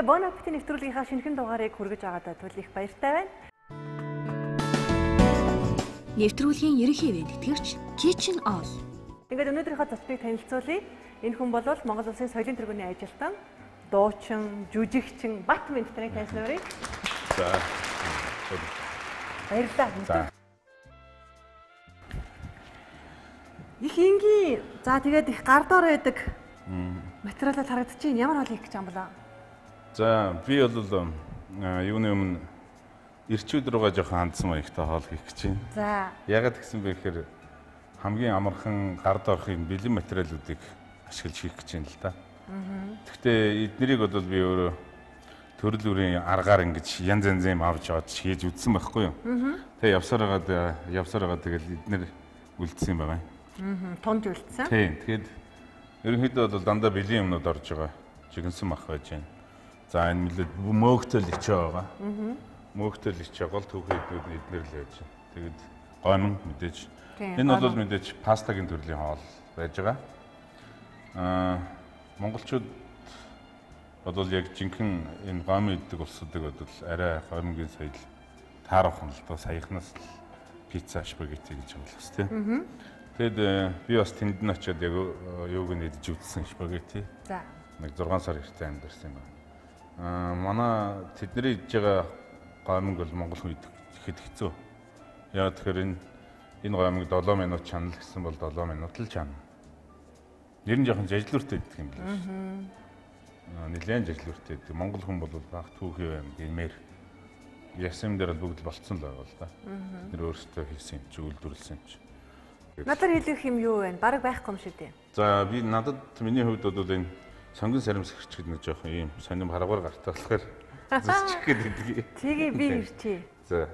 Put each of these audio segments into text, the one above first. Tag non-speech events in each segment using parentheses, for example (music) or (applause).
үзэгчдээ Bon Appetit нэвтрүүлгийнхаа шинэхэн дугаарыг хүргэж байгаадаа тул их баяртай байна. Нэвтрүүлгийн ерөнхий ивент тэтгэгч Kitchen All. Ингээд өнөөдрийнхөө зочдыг танилцуулъя. Энэ хүн бол Монгол Улсын соёлын тэргүүний ажилтан, дуучин, жүжигчин, бат мэд таныг танилцуулъя. За. Баярлалаа. За. Их энгийн. За тэгээд их гардаар байдаг. Материалууд харагдаж байна. Ямар хоол хийх гэж юм болоо? За, би бол а, юуны өмнө ирчүүд рүүгээ жоохон хандсан маягтай хоол хийх гэж байна. За. Ягаад гэсэн бэ гэхээр хамгийн амархан гард орохын бэлэн материалуудыг ашиглаж хийх гэж байна л да. Гэхдээ эднэрийг бол би өөрөө төрөл бүрийн аргаар ингэж янз янз юм авч яваад хийж үтсэн байхгүй юу. Тэгээ явсаар хагаад явсаар хагаад тэгэл эднэр үлдсэн юм байна. Мгм. Тунж үлдсэн. Тийм. Тэгэхээр ерөнхийдөө бол дандаа бэлэн юмнууд орж байгаа. Жигэнсэн мах байж байна. За энэ мэлээд мөөгтөл ичээ байгаа. Мөөгтөл ичээ гол түүхийднүүд эднэр л байж байна. Тэгээд гомин мэдээж. Энэ бол мэдээж пастагийн төрлийн хоол байж байгаа. Аа монголчууд бодвол яг жинхэнэ энэ гомин иддэг улсуудыг бодвол арай гомингийн соёл таарах нь л доо саяхнаас л пицца спагетти гэж байгаа бас тийм. Тэгэд э, би бас тэнд нь очиод яг э, юуг нь идэж үзсэн спагетти. За. Нэг 6 сар ихтэй амьдэрсэн юм байна. Аа манай тэдний идж байгаа гоминг бол монгол хүн ихэд хэцүү. Яг тэгэхээр энэ энэ гоминг 7 минут чанал гэсэн бол 7 минут л чана. Нэр нь жоохон жажлууртай идэх юм байна шүү. Аа нэлээд жажлууртай идэх. Монгол хүн бол баг түүхий байна гэмээр. Ясэм дээр бол бүгд болцсон л байгаа л да. Тэр өөрсдөө хийсэн юм чи үйлдвэрлэсэн юм чи. Надад хэлэх юм юу вэ? Бараг байхгүй юм шиг дээ. За би надад миний хувьд бол энэ сонгон саримсгч гэдэг нэг жоохон ийм сонирм харгаар гартай болохоор зүсчих гэдэг. Тэгээ би ирчээ. За.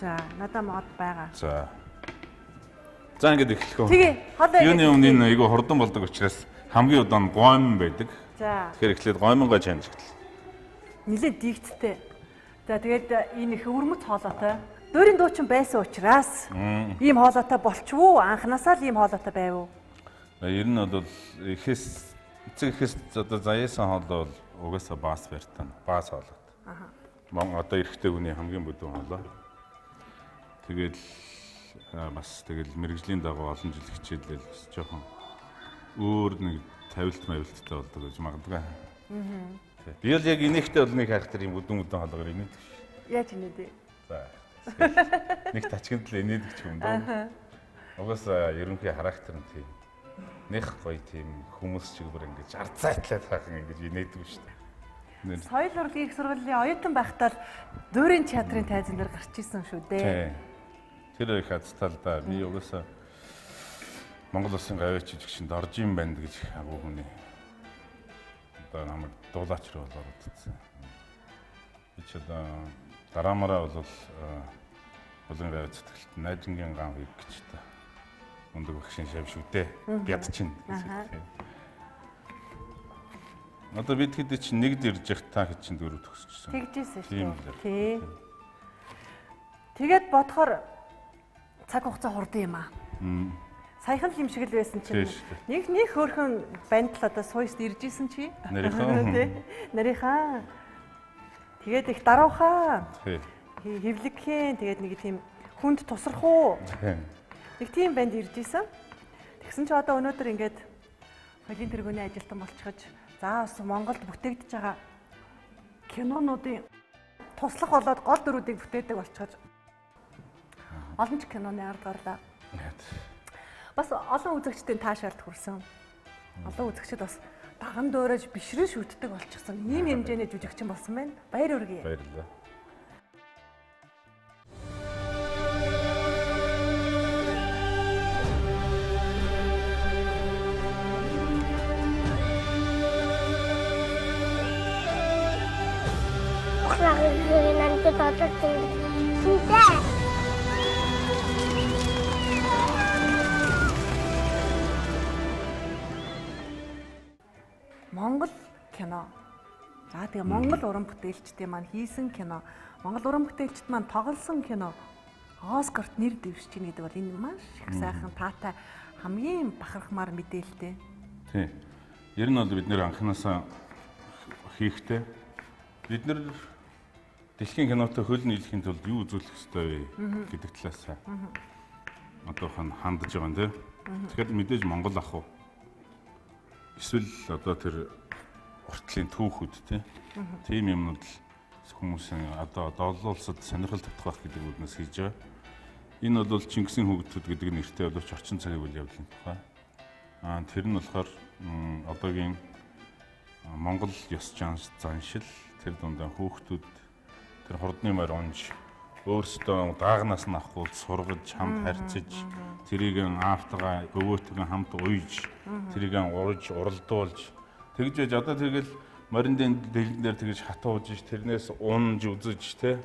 За, надад мод байгаа. За. За ингэж эхлэх үү. Тэгээ, хоолой Юуны өмнө энэ айгүй хурдан болдог учраас хамгийн удаан гомн байдаг. За, Тэгэхээр эхлээд гомнгоо чанж эхэл. нилээ дигттэй. За, тэгээд энэ их өвөрмөц хоолойтой. Дөрийн дуучин байсан учраас ийм хоолойтой болчвуу. Анханасаа л ийм хоолойтой байв уу? Ер нь бол ихэс эцэг ихэс одоо заяасан хоолой бол угаасаа баас барьтаа. Баас хоолой. Аха. Мон одоо эрэгтэй хүний хамгийн бүдүүн хоолой. Тэгэл аа, бас тэгэл мэрэгжлийн дагуу олон жил хичээлэл бас жоохон өөр нэг тавилт мавилттай болдог гэж магадгүй. Аа. Би л яг энийхтэй бол нэг характер юм бүдүүн бүдүүн хоолойгоор инээдэг ш. Яаж инээд вэ? За. Нэг тачгинд л инээдэг ч юм дөө. Угаасаа ерөнхий характер нь тийм. Нэх гоё тийм хүмүүс чиг бүр ингэж ард зайтлаад хаахан ингэж инээдэг шүү дээ. Соёл урлагийн их сургуулийн оюутан байхдаа л дөрийн театрын тайзан дээр гарч исэн шүү дээ. Тэр их хацтал да. Би угаасаа Монгол улсын гавьяач жижигчэнд орж юм байна гэж агуу хүний одоо намайг дуулаач руу бол оролцсон. Би ч одоо дараамаараа бол болон гавьяач зүтгэлт найдангийн ган хийх гэж та өндөг багшин шав шүү дээ. Бяд чинь. Одоо бид хэд чинь нэгд ирж явах та хэд чинь дөрөв төгсчихсөн. Тэгжсэн шүү дээ. Тий. Тэгээд бодохоор цаг хугацаа хурдан юм аа. Саяхан л юм шиг л байсан чинь нэг нэг хөөрхөн банд л одоо суйст ирж исэн чи. Нарийнхаа. (laughs) Тий. Нарийнхаа. Тэгээд их даруухаа. Тий. Хевлэгхэн тэгээд нэг тийм хүнд тусрах уу? Тийм. Нэг тийм банд ирж исэн. Тэгсэн чи одоо өнөөдөр ингээд холийн тэргүүний ажилтан болчихож за бас Монголд бүтээгдэж байгаа кинонуудын туслах болоод гол дөрүүдийг бүтээдэг болчихож олон ч киноны ард гарлаа. Бас олон үзэгчдийн таашаалд хүрсэн. Олон үзэгчд бас даган дөөрөж бишрэн шүтдэг болчихсон. Ийм хэмжээний жүжигчин болсон байна. Баяр үргээ. Баярлалаа. Нантад одсон. Синтээ. Монгол кино. За тэгээ Монгол уран бүтээлчдийн маань хийсэн кино, Монгол уран бүтээлчд маань тоглосон кино Оскарт нэр дэвшиж гин гэдэг бол энэ маш их сайхан таатай хамгийн бахархмаар мэдээлэлтэй. Тийм. Ер нь бол бид нэр анханасаа хийхдээ бид нэр дэлхийн кинотой хөл нийлэхийн тулд юу үзүүлэх ёстой вэ гэдэг талаас одоо хан хандж байгаа юм тий. Тэгэхээр мэдээж Монгол ах уу эсвэл одоо тэр уртлын түүхүүд тий. Тийм юмнууд л хүмүүсийн одоо олон улсад сонирхол татах байх гэдэг үднээс хийж байгаа. Энэ бол Чингисийн хөгжтүүд гэдэг нэртэй боловч орчин цагийн үйл явдлын тухай. Аа тэр нь болохоор одоогийн Монгол ёс заншил тэр дундаа хүүхдүүд тэр хурдны морь унж өөрсдөө даагнаас нь авахгүй сургаж хамт харьцаж тэрийг аавтайгаа өвөөтэйгээ хамт уйж тэрийг урж уралдуулж тэгж байж одоо тэгэл морин дэлгэн дээр тэгж хатууж ш тэрнээс унж үзэж те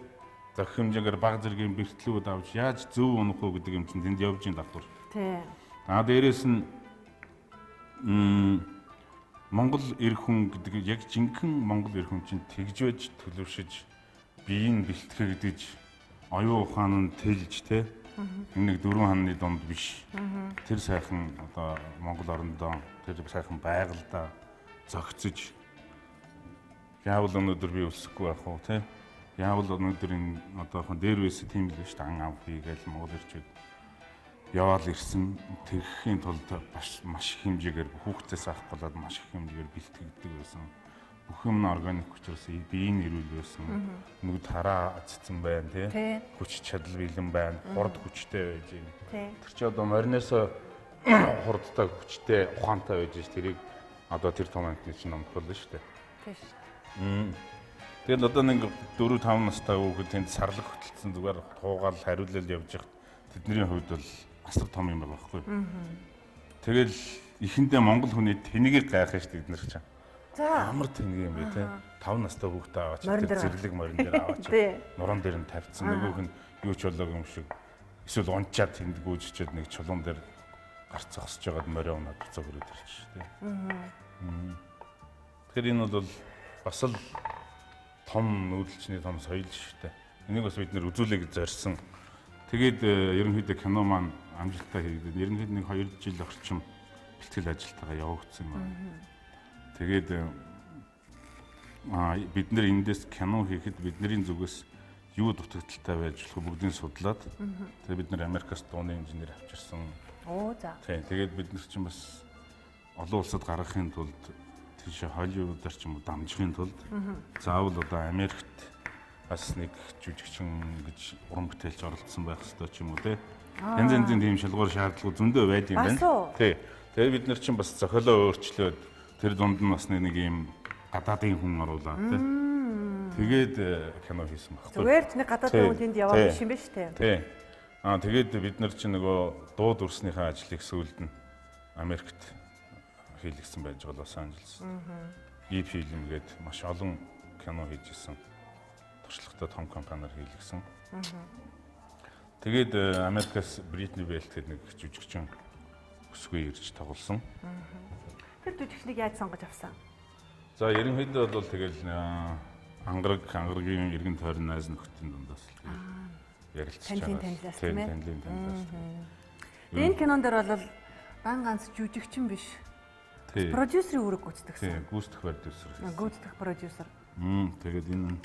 зах хэмжээгээр баг зэргийн бэртлүүд авч яаж зөв унах уу гэдэг юм чинь тэнд явж ин давхар. Тий. А дээрэс нь м, Монгол эр хүн гэдэг яг жинхэнэ Монгол эр хүн чинь тэгж байж төлөвшөж биеийг бэлтгэх гэж оюун ухаан нь тэлж те энэ нэг дөрвөн хааны донд биш. Тэр сайхан одоо Монгол орондоо тэр сайхан байгальдаа зөгцөж яавал өнөөдөр би өсөхгүй байх уу те яавал өнөөдөр энэ одоо хон дээр байсан тийм л биш ан ав хийгээл Монгол ирчүүд яваал ирсэн тэрхийн тулд маш маш их хэмжээгээр хүүхдээс авах болоод маш их хэмжээгээр бэлтгэдэг байсан. Бүх юм нь органик учраас биеийн эрүүл байсан. Нүд хараа цэцэн байна тий. Тий. Хүч чадал бэлэн байна. Хурд хүчтэй байж. Тий. Тэр чи одоо мориноосоо (coughs) хурдтай хүчтэй ухаантай байж ш тэрийг одоо тэр том амтны чинь номхолно шүү дээ. Тийш. Тэгэл одоо нэг 4 5 настай хүүхэд тэнд сарлаг хөтөлсөн зүгээр туугаал хариулал явж хат тэдний хувьд бол асар том юм байгаа байхгүй. Тэгэл эхэндээ монгол хүний тэнэгийг гайхах шүү дээ бид нар чинь. За. Амар тэнэг юм бэ те. 5 настай хүүхдээ аваач тэр зэрлэг морин дээр аваач. Нуран дээр нь тавьчихсан нөгөөх нь юу ч болоог юм шиг эсвэл унчаад тэнд гүйжчихэд нэг чулуун дээр гарц зогсож байгаад морио унаад буцаа хөрөөд ирчих дээ. Тэгэхээр энэ бол бас л том нүүдэлчний том соёл шүү дээ. Энийг бас бид нэр үзүүлэх зорьсон. Тэгээд э, ерөнхийдөө кино маань амжилттай хийгдээд ерөнхийдөө нэг 2 жил орчим бэлтгэл ажилтайгаа явагдсан юм. Тэгээд э, а бид нэр эндээс кино хийхэд бидний зүгээс юу дутагдaltaй байж болох бүгдийг судлаад тэгээд бид нэр Америкаас дууны инженер авчирсан. Оо за. Тийм. Тэгээд бид нар чинь бас олон улсад гаргахын тулд тийш Холливуудаар ч юм уу дамжихын тулд заавал одоо Америкт бас нэг жүжигчин гэж уран бүтээлч оролцсон байх хэрэгтэй ч юм уу те. Янз янзын тийм шалгуур шаардлагууд зөндөө байд юм байна. Тий. Тэгээд бид нар чинь бас зохиолоо өөрчлөөд тэр дунд нь бас нэг юм гадаадын хүн оруулаад те. Тэгээд э, кино хийсэн байхгүй. Зүгээр ч нэг гадаад Тий. хүн тэнд яваад Тий. биш юм ба штэ. Тий. Аа тэгээд бид нар чинь нөгөө дуу дүрснийхээ ажлыг сүүлд нь Америкт хийлгсэн байж байгаа Лос Анжелес. И фильм гээд маш олон кино хийжсэн. Туршлагатай том компаниар хийлгсэн. Тэгээд э, Америкаас Бритни Бэлт гэдэг нэг жүжигчин өсгөө ирж тоглосон. Тэр жүжигчнийг яаж сонгож авсан? За ерөнхийдөө бол тэгэл ангараг ангарагийн иргэн тойрон найз нөхдийн дундаас л ярилцж Танилын байгаа. танилаас, Тийм, тийм ээ? Танилын танилаас. Тэгээ энэ кинон дээр бол бан ганц жүжигчин биш. Продюсерийн үүрэг гүйцэтгэсэн. Тийм, гүйцэтгэх продюсер. Гүйцэтгэх продюсер. Мм тэгээд энэ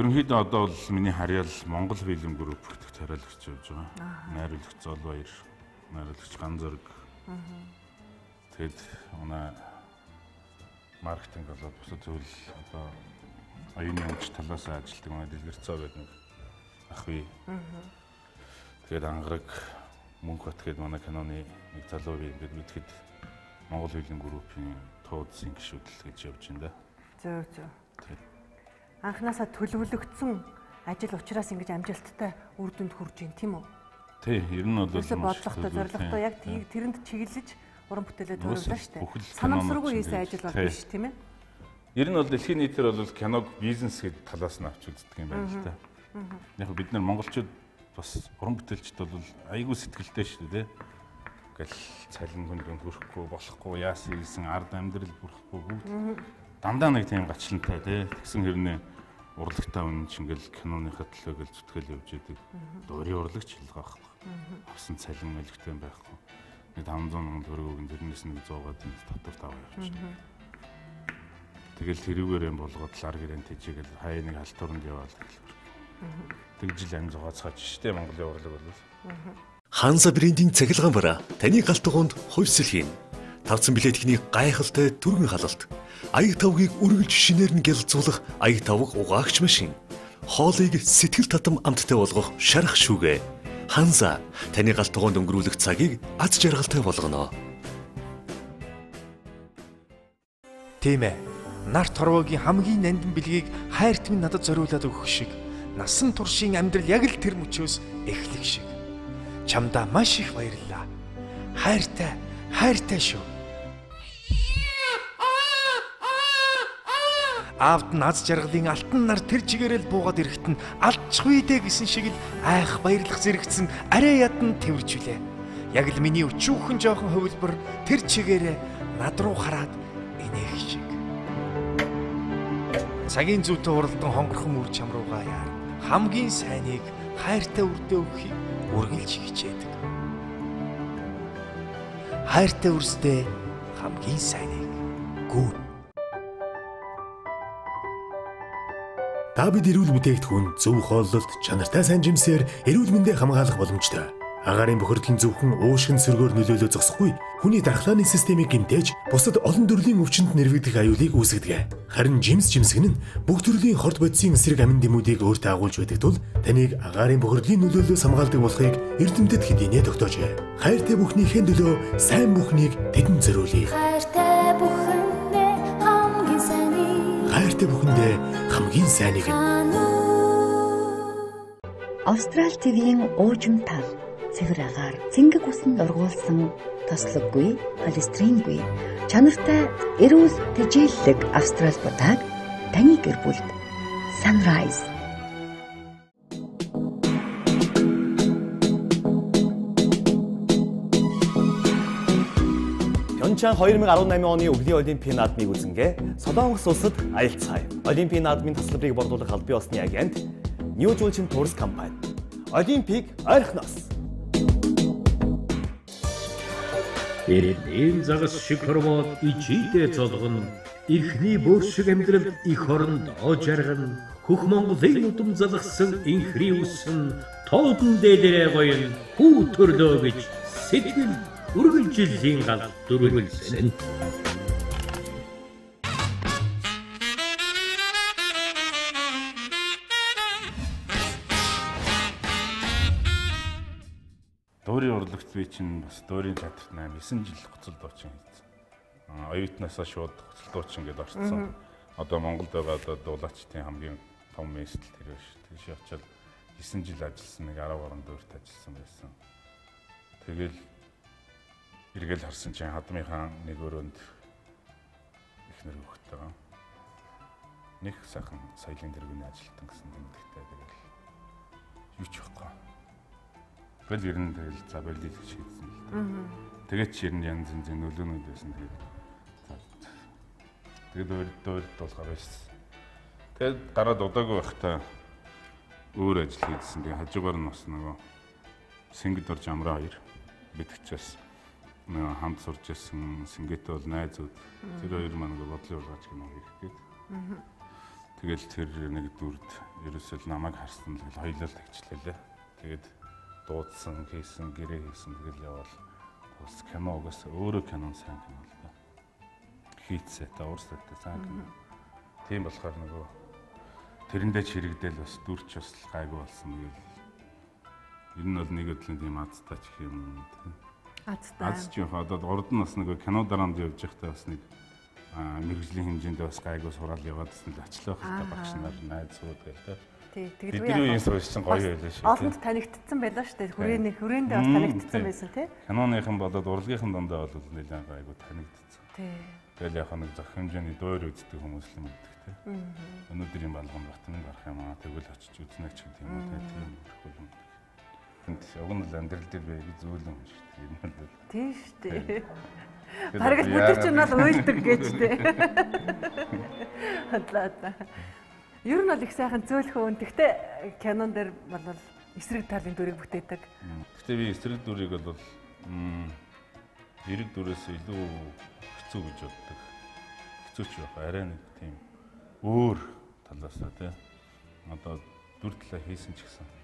ерөнхийдөө одоо бол миний харьяал Монгол фильм групп гэдэг тариалагч явж байгаа. Найруулагч Золбаяр, найруулагч Ганзөрг. Тэгэд унаа маркетинг болоод бусад зүйл одоо оюуны өмч талаас ажилладаг манай дэлгэрцөө гэдэг нэг ах бий. Тэгээд ангараг Мөнхбат гэдэг манай киноны нэг залуу бий. Ингээд мэдхэд Монгол фильм группийн туудсан гişүүдэл гэж явж байна да. Зөө зөө. Анханасаа төлөвлөгдсөн ажил учраас ингэж амжилттай үр дүнд хүрж байна тийм үү? Тий, ер нь бол бодлоготой, тий, яг тэрэнд чиглэж уран бүтээлээ төрүүлсэн шүү дээ. Санамсаргүй хийсэн ажил бол биш тийм ээ? Ер нь бол дэлхийн нийтээр бол киног бизнес гэдэг талаас нь авч үздэг юм байна л та. Яг бид нар монголчууд бас уран бүтээлчд бол айгүй сэтгэлтэй шүү дээ. Ингээл цалин хүнд хүрэхгүй болохгүй яасан гэсэн ард амьдрал бүрхгүй бүгд дандаа нэг тийм гачлантай тий. Тэгсэн хэрнээ урлагтаа үнэн чинь ингээл киноныхаа төлөө гэл зүтгэл явж идэг. Дуурийн урлагч хэлгаах. Авсан цалин мэлгтэй байхгүй. Нэг 500 сая төгрөг өгөн тэрнээс нэг 100 гадын татвар таваа явчихсан. Тэгэл тэрүүгээр юм болгоод лар гэрэн тэжээгэл хай нэг халтуранд яваал. Тэгжил амь зогооцгооч штэ Монголын урлаг бол. Ханса брендийн цахилгаан бара таны галт тугонд хувьсэл хийн. Тавцсан билетхний гайхалтай түргэн халалт. Аяг тавгийг үргэлж шинээр нь гялцуулах аяг тавг угаагч машин. Хоолыг сэтгэл татам амттай болгох шарах шүүгээ. Ханса таны галт тугоонд өнгөрүүлэх цагийг аз жаргалтай болгоно. Тийм ээ. Нарт хорвоогийн хамгийн нандин бэлгийг хайрт минь надад зориулаад өгөх шиг. Насан туршийн амьдрал яг л тэр мөчөөс эхлэх шиг. Чамдаа маш их баярлалаа. Хайртай, хайртай шүү. Аавд наз жаргалын алтан нар тэр чигээрэл буугаад ирэхэд нь алдчихгүй дээ гэсэн шиг л айх баярлах зэрэгцэн арай ядан тэрвэржүүлээ. Яг л миний өчүүхэн жоохон хувилбар тэр чигээрээ над руу хараад инех шиг. Цагийн зүйтэй уралдан хонгорхон үр чам руугаа яар. Хамгийн сайныг хайртай үрдээ өгөхийг үргэлж хичээдэг. Хайртай үрсдээ хамгийн сайныг гүн. Та бид эрүүл бүтээгдэхүүн зөв хооллолт чанартай сайн жимсээр эрүүл мэндэ хамгаалах боломжтой. Агаарын бохирдлын зөвхөн уушгин сөргөөр нөлөөлөө зогсохгүй хүний дархлааны системийг гэмтээж бусад олон төрлийн өвчнөд нэрвэгдэх аюулыг үүсгэдэг. Харин жимс жимсгэн нь бүх төрлийн хорт бодисын эсрэг амин дэмүүдийг өөртөө агуулж байдаг тул таныг агаарын бохирдлын нөлөөлөөс хамгаалдаг болохыг эрдэмтэд хэдийнэ тогтоожээ. Хайртай бүхнийхээ төлөө сайн бүхнийг тэдэнд зориулъя. хайртай бүхэндээ хамгийн сайныг Хайртай бүхэндээ хамгийн сайныг нь. Австрал ТV-ийн уужим тал цэвэр агаар цэнгэг усанд ургуулсан тослоггүй холестерингүй чанартай эрүүл тэжээллэг австрал будааг таны гэр бүлд Sunrise Пьончан 2018 оны өвлийн олимпийн наадмыг үзэнгээ Солонгос улсад аялцгаая. Олимпийн наадмын таслбарыг борлуулах албан ёсны агент New Julchin Tours компани. Олимпийг ойрхоноос Эрдийн загас шиг хормоод ичидэ золгон эрхний бүр шиг амьдрал их оронд оожарган хөх Монголын удам залгсан инхри үсэн тоодон дээлэрэ гоён хүү төрлөө гэж сэтгэл үргэлжиллийн гал дүрвэлсэн. Дуурийн урлагт би чинь бас дуурийн театрт 8 9 жил гоцол дуучин хийсэн. Аа оюутнаасаа шууд гоцол дуучин гэдээ орцсон. Одоо Монголд байгаа одоо дуулаачдын хамгийн том местэл тэр биш. Тэгш очиад 9 жил ажилласан нэг 10 гаруй дуурт ажилласан байсан. Тэгэл эргэл харсан чинь хадмынхаа нэг өрөөнд ихнэр хөхтэй. Нэг сайхан соёлын дэргэний ажилтан гэсэн тэмдэгтэй тэгэл юу ч байхгүй. Тэгэл ер нь тэгэл за болдий гэж шийдсэн л дээ. Тэгээд чи ер нь янз янзын нөлөөнүүд байсан тэгээд тэгээд өөр дөрд болохоор байсан. Тэгээд гараад удаагүй байхдаа өөр ажил хийдсэн. Тэгээд хажуугаар нь бас нөгөө Сингид орж амраа хоёр нөгөө хамт сурч ирсэн Сингэтэй бол найзууд тэр хоёр маань нөгөө бодлын ургач гэнэ хийх гээд. Тэгэл тэр нэг дүрд ерөөсөө намайг харсан л хоёлоо л тагчлаа. Тэгээд дуудсан, хийсэн, гэрээ хийсэн тэгэл явал тус кино угаас өөрөө кинон сайн кино л да. Хийцээ та уурстай сайн кино. Тийм болохоор нөгөө тэрэндээ чирэгдэл бас дүрч бас гайгүй болсон гээл. Ер нь бол нэг өдлийн тийм азтай ч юм тийм. Азтай. Аз ч яг одоо урд нь бас нэг кино дараамд явж байхдаа бас нэг мэрэгжлийн хэмжээнд бас гайгүй сураал яваад гэсэн л ачлаа хэл багш нар найзууд гэл тэ. Тий, Бидний үеийн сурагч чинь гоё байлаа шүү. Олонд танигдсан байлаа шүү дээ. Хүрээний хүрээндээ бас танигдсан байсан тий. Киноныхан болоод урлагийнхан дандаа бол нэлээд гайгүй танигдсан. Тий. Тэгэл яг нэг зах хэмжээний дуур үздэг хүмүүс л юм гэдэг те. Өнөөдрийн балган батны гарах юм аа тэгвэл очиж үзнэ ч гэдэг юм уу те. Тийм юм. Энд уг нь л амьдрал дээр зүйлэн юм шүү дээ. Энэ л Тий шүү дээ. Бараг л бүтэр чинь бол уйлдаг гэж. Хадлаа та. Ер нь бол их сайхан зөөлхөн. Тэгтээ кинон дээр бол эсрэг талын дүрийг бүтээдэг. Гэхдээ би эсрэг дүрийг бол м, эрэг дүрээс илүү хэцүү гэж боддог. Хэцүү ч байх арай нэг тийм өөр талаасаа тий. Одоо дүр талаа хийсэн ч гэсэн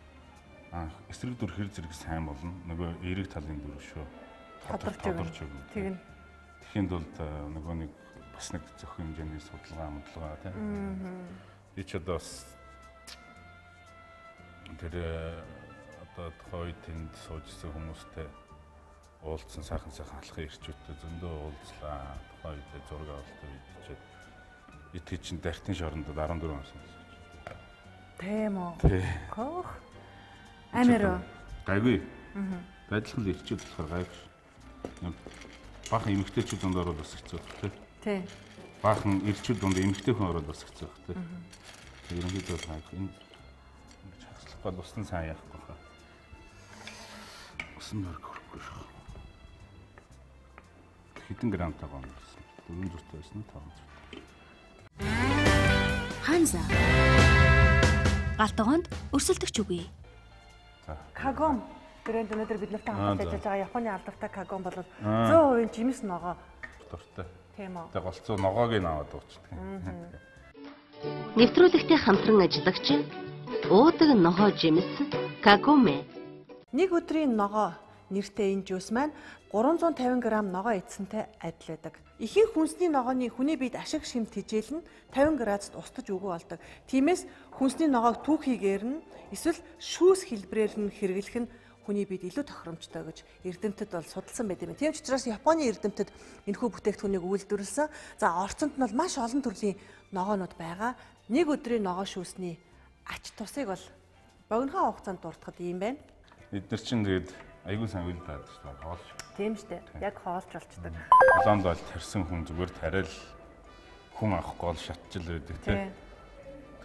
эсрэг дүр хэр зэрэг сайн болно. Нөгөө эрэг талын дүр шүү. Тодорч өгнө. Тэгнь. Тэхийн тулд э, нөгөө нэг бас нэг зөх хэмжээний судалгаа модлого тий. Би ч одоо бас тэр э, одоо тухайн үед тэнд суужсэн хүмүүстэй уулзсан сайхан сайхан алхахын ирчүүдтэй зөндөө уулзлаа. Тухайн үед зураг авалтаа идчихэд итгэж чинь дартын шоронд 14 он сууж. Тийм үү. Тий. Кох. Амир. Гайгүй. Байдалхан л ирчүүд болохоор гайгүй. Баахан эмэгтэйчүүд дундаар бол бас хэцүү байх тий. Тий. Баахан ирчүүд дунд эмэгтэй хүн ороод бас хэцүү байх тий. Тэр ерөнхийдөө бол гайгүй. Энэ ингэж хаслах бол усны сайн яахгүй хаа. Усан мөрг хөрөхгүй шүү. Хэдэн грамтай гоо юмсан. 400 байсан уу 500. Ханза. Галтгоонд өрсөлдөгч үгүй. Кагом. Гэрээнд өнөөдөр бид нартай хамт ажиллаж байгаа Японы алдартай кагом бол Аа. 100% жимс ногоо. Дуртай. Тийм үү. Тэгээ голцоо ногоог нь аваад уучдаг. Нэвтрүүлэгтээ хамтран ажиллагч уудаг нохоо жимс Кагуме Нэг өдрийн ногоо нэртэй энэ жуус маань 350 г ногоо эцсэнтэй адил байдаг. Ихэнх хүнсний ногооны хүний биед ашиг шимт хижээл нь 50 градусд устж үгүй болдог. Тиймээс хүнсний ногоог түүхийгээр нь эсвэл шүүс хэлбрээр нь хэрэглэх нь хүний биед илүү тохиромжтой гэж эрдэмтэд бол судалсан байт юм. Тийм ч учраас Японы эрдэмтэд энэхүү бүтээгдэхүүнийг үйлдвэрлэсэн. За орчинд нь бол маш олон төрлийн ногоонууд байгаа. Нэг өдрийн ногоо шүүсний ач тусыг бол богинохон хугацаанд дуртахад ийм байна. Бид нар чинь тэгээд айгүй сайн үйл даад шүү дээ. Хоол шүү. Тийм штэ. Яг хоолж болчдөг. Холоонд бол тарьсан хүн зүгээр тариал хүн авах гол шатчил байдаг Тий. тийм.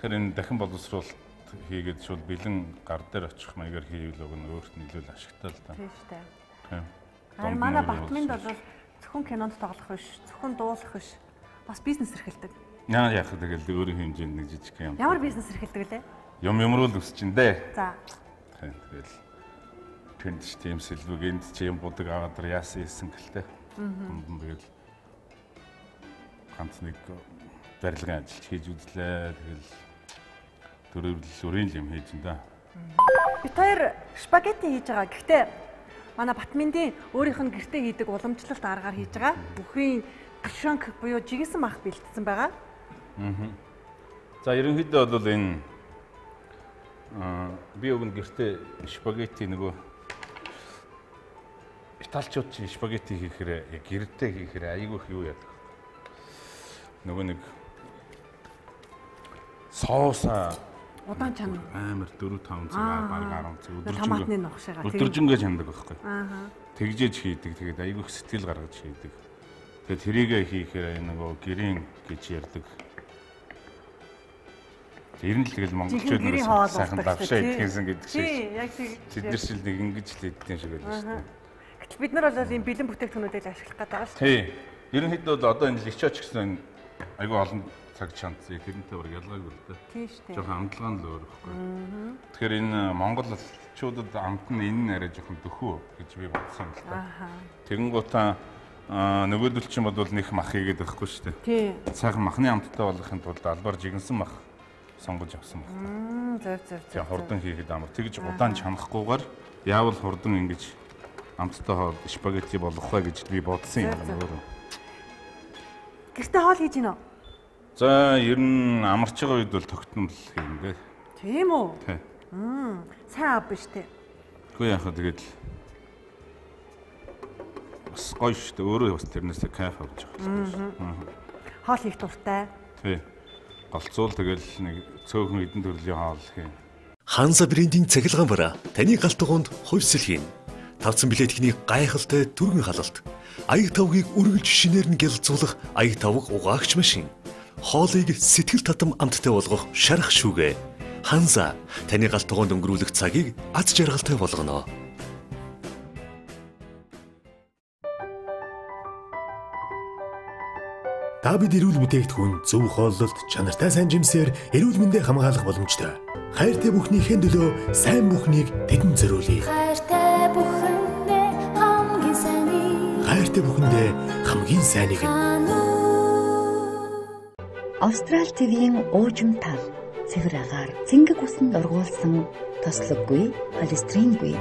Тэгэхээр энэ дахин боловсруулалт хийгээд шууд бэлэн гар дээр очих маягаар хийвэл уг нь өөрт нь илүү ашигтай л да. Тийм штэ. Тийм. Харин манай Батминд бол зөвхөн кинонд тоглох биш, зөвхөн дуулах биш. Бас бизнес эрхэлдэг. Яа яах тэгэл өөрийн хэмжээнд нэг жижиг юм. Ямар бизнес эрхэлдэг лээ? Юм юмруул өсч ин дээ. За. Тийм тэгэл тэнд ч тийм сэлвэг энд ч юм будаг аваад дар яасан ийсэн гэлтэй. Нь тэгэл ганц нэг барилгын ажил хийж үзлээ. Тэгэл дөрөвл өрийн юм хийж ин да. Бид хоёр спагетти хийж байгаа. Гэхдээ манай Батминдийн өөрийнх нь гэртээ хийдэг уламжлалт аргаар хийж байгаа. Бүхрийн гшонк буюу жигсэн мах бэлтсэн байгаа. Аа. За ерөнхийдөө бол энэ аа би өгн гэртээ спагетти нөгөө Италичууд чи спагетти хийхээр яг гэртээ хийхээр айгүй их юу яадаг. Нөгөө нэг соуса Удаан чана. амар 4 5 цаг Аа. баг 10 цаг Томатны ногшигаа. өдөржингөө чамдаг байхгүй. Аа. Тэгжээж хийдэг. Тэгээд айгүй их сэтгэл гаргаж хийдэг. Тэгээд тэрийгэ хийхээр нөгөө гэрийн гэж ярьдаг. Тэр нь л тэгэл монголчууд хоол сайхан давшаа идгээсэн гэдэг шиг. Тий, яг тийм. Тэд нар ч л нэг ингэж л иддэг шиг байдаг шүү дээ. Гэтэл бид нар бол ийм бэлэн бүтээгдэхүүнүүдийг ашиглах гэдэг байгаа шүү. Тий. Ерөнхийдөө бол одоо энэ личоч гэсэн айгүй олон цаг чанцыг тэрнтэй баг ялгаагүй л дээ. Тий шүү дээ. Жохон амтлагаа л өөр. Мгм. Тэгэхээр энэ монголчуудад амт нь энэ арай жоохон дөхөө гэж би бодсон юм л. Тэгэнгუутаа аа нөгөөдөл чинь бодвол нэх мах хийгээд байхгүй шүү дээ. Тий. Сайхан махны амттай болохын тулд албаар жигэнсэн мах сонгож авсан баг. Мм, зөв зөв Тэгээ зөв. хурдан хийхэд амар. Тэгж удаан чанахгүйгээр яавал хурдан ингэж амттай хоол спагетти болох вэ гэж би бодсон юм өөрөө. Гэртээ хоол хийж гинэ үү? За ер нь амарч байгаа үед бол тогтнол хиймгээ. Тийм үү? Тий. Мм, сайн ав биш тий. Гэхдээ яах вэ тэгээд л бас гоё шүү дээ. Өөрөө бас тэрнээсээ кайф авч байгаа. Хоол хийх дуртай. Тий. Голцуул тэгэл нэг цөөхөн эдэн төрлийн хоол хийн. Ханса брендинг цахилгаан бараа таны галт тугуунд хувьсэл хийн. Тавцсан билетикний гайхалтай түргэн халалт. Аяг тавгийг үргэлж шинээр нь гялцуулах аяг тавг угаагч машин. Хоолыг сэтгэл татам амттай болгох шарах шүүгээ. Ханса таны галт тугуунд өнгөрүүлэх цагийг аз жаргалтай болгоно. Та бид эрүүл бүтээгдэхүүн зөв хооллолт чанартай сайн жимсээр эрүүл мэндэ хамгаалах боломжтой. Хайртай бүхнийхээ төлөө сайн бүхнийг тэдэнд зориулъя. хайртай бүхэндээ хамгийн сайныг нь Австрал ТV-ийн уужим тал цэвэр агаар цэнгэг усанд ургуулсан тослоггүй, холестерингүй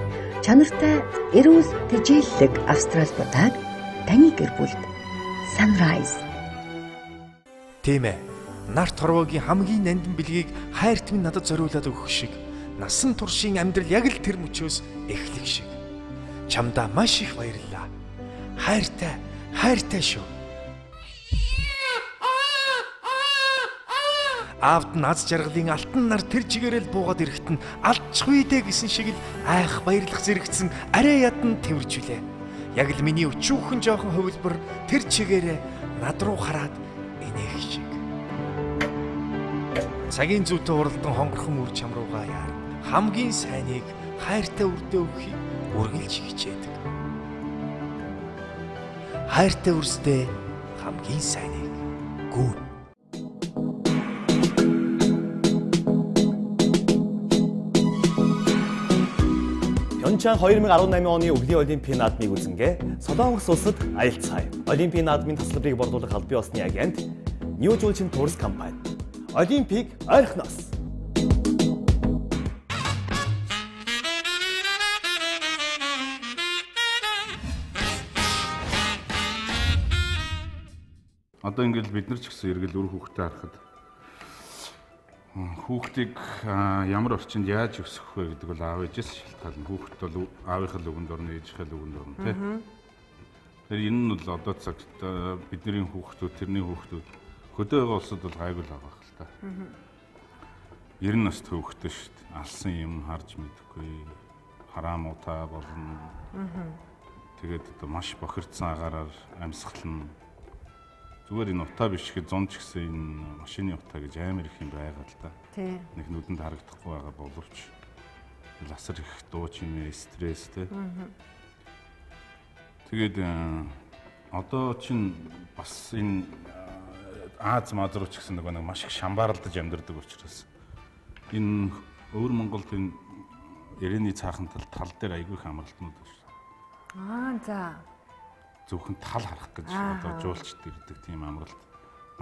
чанартай эрүүл тэжээллэг австрал бутаг таны гэр бүлд Sunrise Тийм ээ. Нарт хорвоогийн хамгийн нандин бэлгийг хайрт минь надад зориулаад өгөх шиг насан туршийн амьдрал яг л тэр мөчөөс эхлэх шиг. Чамдаа маш их баярлалаа. Хайртай, хайртай шүү. Аавд нь аз жаргалын алтан нар тэр чигээрэл буугаад ирэхэд нь алдчихвээ дээ гэсэн шиг л айх баярлах зэрэгцэн арай ядан тэрвэржүүлээ. Яг л миний өчүүхэн жоохон хөвлбөр тэр чигээрээ над руу хараад инех шиг. Цагийн зүйтэй уралдан хонгорхон үр чам руугаа яар. Хамгийн сайныг хайртай үрдээ өгөхийг үргэлж хичээдэг. Хайртай үрсдээ хамгийн сайныг гүн. Пьончан 2018 оны өвлийн олимпийн наадмыг үзэнгээ Солонгос улсад аялцгаая. Олимпийн наадмын тасалбарыг борлуулах албан ёсны агент Julchin Tours компани. Олимпийг ойрхоноос. Одоо ингээл бид нар ч гэсэн эргэл үр хүүхдээ харахад хүүхдийг ямар орчинд яаж өсгөх вэ гэдэг бол аав ээжээс шалтгаална. Хүүхэд бол аавынхаа л үгэнд орно, ээжийнхээ л үгэнд орно тий. Тэгэхээр энэ нь бол одоо цагт бидний хүүхдүүд, тэрний хүүхдүүд хөдөө байгаа улсад бол гайгүй л байгаа хэл та. 90 наст хүүхдтэй шүү дээ. Алсан юм харж мэдэхгүй. Хараа муутай болно. Тэгээд одоо маш бохирдсан агаараар амьсгална. Зүгээр энэ утаа биш гэхэд зун ч гэсэн энэ машины утаа гэж амар их юм байгаа л да. Тий. Нэг нүдэнд харагдахгүй байгаа боловч л асар их дуу чимээ, стресстэй. Тэгээд э, одоо чинь бас энэ э, Аз маз руу ч гэсэн нэг маш их шамбаарлаж амьдардаг учраас энэ өвөр Монголд энэ Ирэний цаахан тал тал дээр айгүй их амралтнууд байна. Аа за. Зөвхөн тал харах гэж Аа. одоо жуулчд ирдэг тийм амралт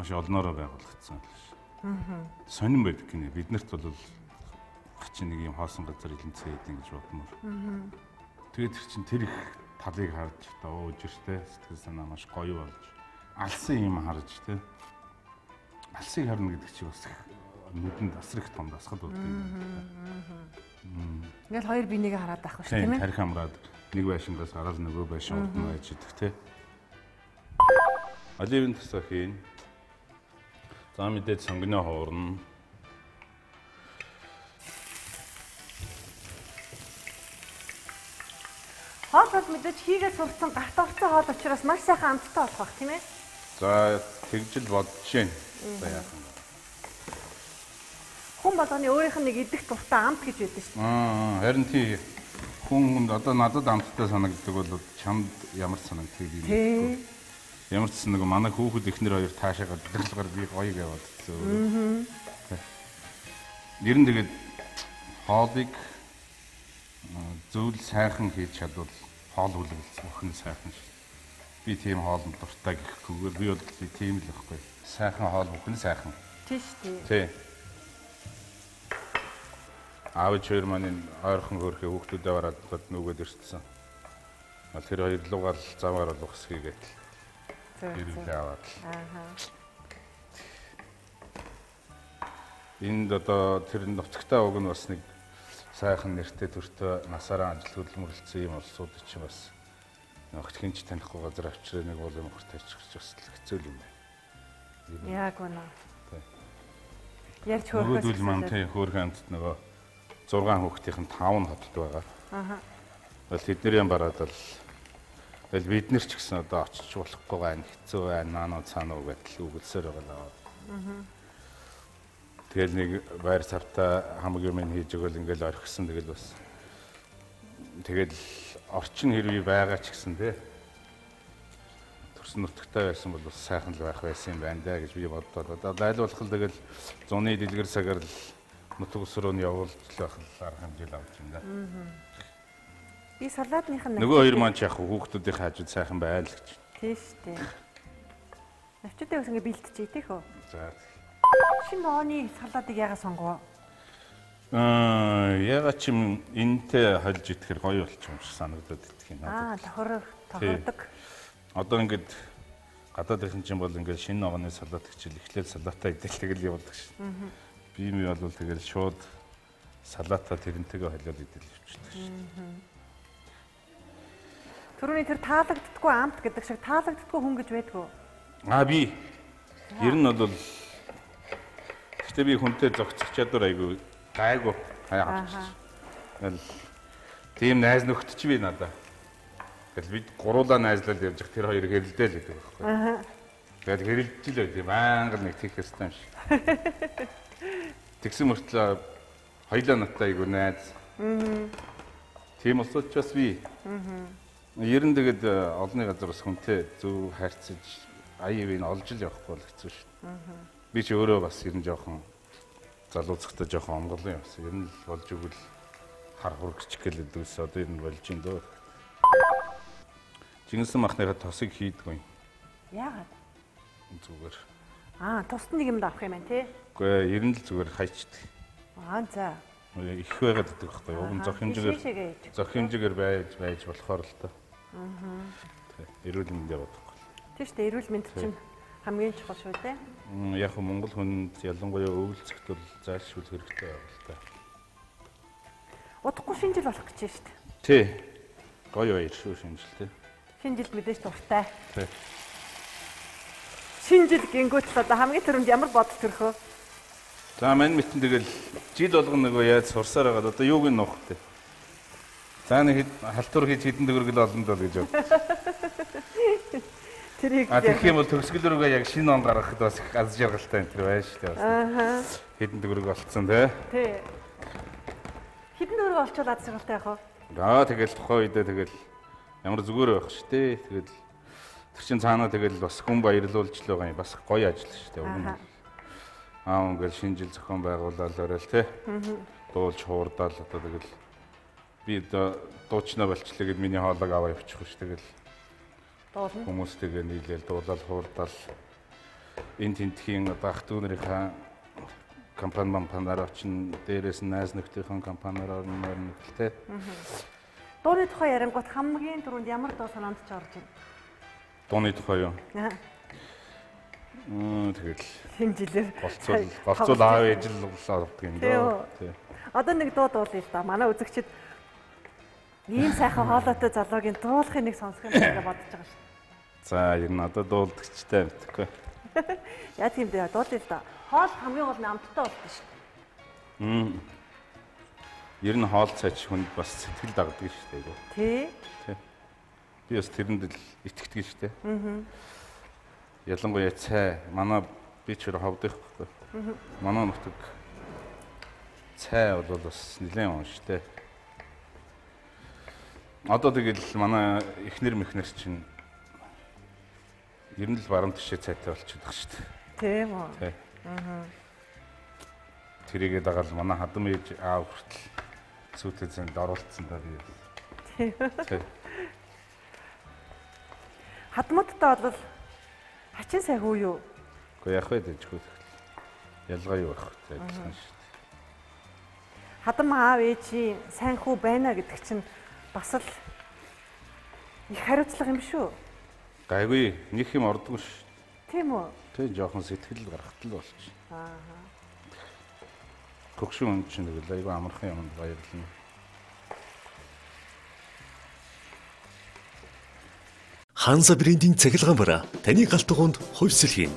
маш олноороо байгуулагдсан л шүү. Аа. Сонирн байдаг гинэ. Биднэрт бол хачин нэг юм хоосон газар илэнцээ идэв гэж бодмоор. Аа. Тэгээд тэр чин тэр их талыг харж одоо уужртэй сэтгэл санаа маш гоё болж алсан юм харж те. Алсыг харна гэдэг чинь бас нүдэнд асар их том дасгал болдог юм. Ингээл хоёр бинийг хараад байх шүү Тийм ээ. тарих амраад нэг байшингаас гараад нөгөө байшин урд нь байж идэх те. Оливын тасаа хийн. За мэдээд сонгоно хоорно. Хоол бол мэдээж хийгээд сурцсан гарт орцсон хоол учраас маш сайхан амттай болох бах тийм ээ. За тэгжил бодож байна. За яах юм. Хүн болгоны өөрийнх нь нэг идэх дуртай амт гэж байдаг шүү. Аа харин тий хүн одоо надад амттай санагддаг бол чамд ямар санагдгийг юм. Тий. Ямар ч нэг манай хүүхэд ихнэр хоёр таашаа гадаглагаар би гоё гэваад Аа. Ер нь тэгээд хоолыг зөвл сайхан хийж чадвал хоол үлгэлц өхөн сайхан шүү. Би тийм хоолнд дуртай гэхгүйгээр би бол тийм л байхгүй. Сайхан хоол өхөн сайхан. Тийш тий. Тий. Аав хоёр маань ойрхон хөрхөө хүүхдүүдээ бараад бод нүгэд ирсэн. А тэр хоёр лугаал замаар л ухсхийгээд ирүүлээ зөв. аваад. Ааха. Энд одоо тэр нутагтаа уг нь бас нэг сайхан нэртэй төртөө насаараа ажил хөдөлмөрлөсөн юм улсууд чинь бас нөхд хинч танихгүй газар авчраа нэг бол юм хуртайч гэж бас л хэцүү юм байна. Яг үнэ. Тий. Ярьж хөөхөөс. Нөгөөдөл маань тий хөөрхөн амтд нөгөө 6 хүүхдийн 5 нь хотод байгаа. Тэгэл тэдний бараад л тэгэл бид нар ч гэсэн одоо очиж болохгүй байна хэцүү байна наануу цаануу гэдэл үгэлсээр байгаа. Аа. Тэгэл нэг байр цавтаа хамаг юм хийж өгөөл ингээл орхисон тэгэл бас тэгэл орчин хэрвээ байгаа ч гэсэн те төрсөн нутагтай байсан бол бас сайхан л байх байсан юм байна да гэж би боддоо. Одоо айл болох л тэгэл зуны дэлгэр сагаар л нутаг ус руу нь явуулж байх арга хэмжээл авч да. Би салаадных нь Нөгөө хоёр маань ч яг хүүхдүүдийн хажууд сайхан байл гэж. Тийш дээ. Навчтай ус ингээ бэлтчихээ тийх үү? За. Шинэ ооны салаатыг яагаад сонгов? Аа, ягаад ч юм энэтэй холж итгэхэр гоё болчих юм шиг санагдаад идэх юм Аа, надад. тохирох, Тий. тохирдог. Одоо ингээд гадаад ирсэн чинь бол ингээд шинэ огоны салаат хичээл эхлээл салаатаа идэл тэгэл явдаг шин. Би ми бол тэгэл шууд салаатаа тэрнтэйгээ холиод идэл явчихдаг шин. Төрөний тэр таалагддаггүй амт гэдэг шиг таалагддаггүй хүн гэж байдгүй. Аа би ер нь бол гэхдээ би хүнтэй зохицох чадвар айгүй гайгүй. Ааха. Тэгэл тийм найз нөхдөд ч би надаа. Тэгэл бид гуруулаа найзлал явж их тэр хоёр хэрэлдээл гэдэг байхгүй. Аа. Тэгэл хэрэлдэж л байд. Мангар нэг тийх юм шиг. Тэгсэн мөртлөө хоёлаа надтай айгүй найз. Мгм. Тийм усуд ч бас би Мгм. ер нь тэгээд э, олонний газар бас хүнтэй зөв хайрцаж нь олж л явахгүй бол хэцүү шүү. Мгм. Би ч өөрөө бас ер нь жоохон залууцахтай жоохон онголын юм бас. Ер нь л болж игэл хар хургч гэлээд үс одоо ер нь болж ин дөө. Жинсэн махныхаа тосыг хийдгүй Яагаад? зүгээр. Аа, тусад нэг юм авах юм байна тий. Үгүй ер нь л зүгээр хайчдаг. Аа, за. Их байгаад байдаг байхгүй юу? Уг нь зөх хэмжээгээр зөх хэмжээгээр байж байж болохоор л та. Аа. Тий, Эрүүл мэнд яваад байхгүй. Тийш дээ, эрүүл мэнд Тий. чинь хамгийн чухал шүү дээ. Яг нь Монгол хүнд ялангуяа өвөлцөхт бол зайлшгүй хэрэгтэй байна л та. Удахгүй шинэ жил болох гэж байна шүү дээ. Тий. Гоё баяр шүү шинжилтэй. Шинэ жилд мэдээж дуртай. Тий. Шинэ жил гингүүт л одоо хамгийн түрүүнд ямар бодол төрхөө? За мань мэтэн тэгэл жил болгоно нөгөө яаж сурсаар байгаа одоо юуг нь нуух вэ? За нэг халтур хийж хідэн төгрөгөл олно доо гэж бод. (laughs) Тэрийг А тэгэх юм бол төгсгөл рүүгээ яг шинэ он гаргахад бас их аз жаргалтай энэ төр байна шүү дээ. Ааха. Хідэн төгрөг олцсон тий. Тий. Хідэн дөрөв олчвол аз жаргалтай яах вэ? Аа тэгэл тухайн үедээ тэгэл ямар зүгээр байх шүү дээ. Тэгэл тэр чин цаанаа тэгэл бас хүн баярлуулж л байгаа юм. Бас гоё ажил шүү дээ. Уг нь. Аа ингээл шинэ жил зохион байгуулалт орой л. Мгм. Дуулж хуурдаал одоо тэгэл би одоо дуучнаа болчлаа гэд миний хоолойг аваа явчих шүү тэгэл Дуулна. хүмүүстэйгээ нийлээл дуулаад хуурдаал энэ тентхийн одоо ах トゥ нарынхаа компани компаниар очин дээрээс найз нөхдийнхөө компаниар орно орно гэлтэй. Дууны тухай ярингууд хамгийн түрүүнд ямар дуу санаанд ч орж байна. Дууны тухай юу? Аа. Мм тэгэл Шинэ жилээр голцуул голцуул аав ээж л углаад авдаг юм үү. Тий. Одоо нэг дуу дуулъя л да. Манай үзэгчид ийм сайхан хоолойтой залуугийн дуулахыг нэг сонсох юм гэж бодож байгаа шүү. За ер нь одоо дуулдагчтай мэдхгүй. (laughs) Яа тийм дээ дуулъя л да. Хоол хамгийн гол нь амттай болдог шүү. Мм. Ер нь хоол цайч хүнд бас сэтгэл дагдаг шүү дээ. Тий. Тий. Би бас тэрэнд л итгэдэг шүү дээ. Аа. Ялангуяа цай манай би ч өөр ховдох байхгүй. Мгм. Манай нутаг цай бол бас нэлээд унштай. Одоо тэгэл манай эхнэр мэхнэр чинь ер нь л баруун тишээ цайтай болчиход байгаа шүү дээ. Тийм үү. Тий. Аа. Тэрийгээ дагаад манай хадам ээж аав хүртэл сүйтэй зэнд оруулсан даа би. Тийм. Хадмуудтай бол хачин сайх уу юу? Гэхдээ яг вэ дэжгүй. Ялгаа юу байх вэ? Адилхан шүү. Хадам аав ээжийн сайн хүү байна гэдэг чинь бас л их хариуцлага юм шүү. Гайгүй нэг юм ордгоо шүү. Тийм үү? Тэ жоохон сэтгэл гаргахтал болчих. Аа. Хөгшин хүн чинь тэгэл айгүй амархан юмд баярлна. Ханса брендинг цахилгаан бараа таны галт тугуунд хувьсэл хийн.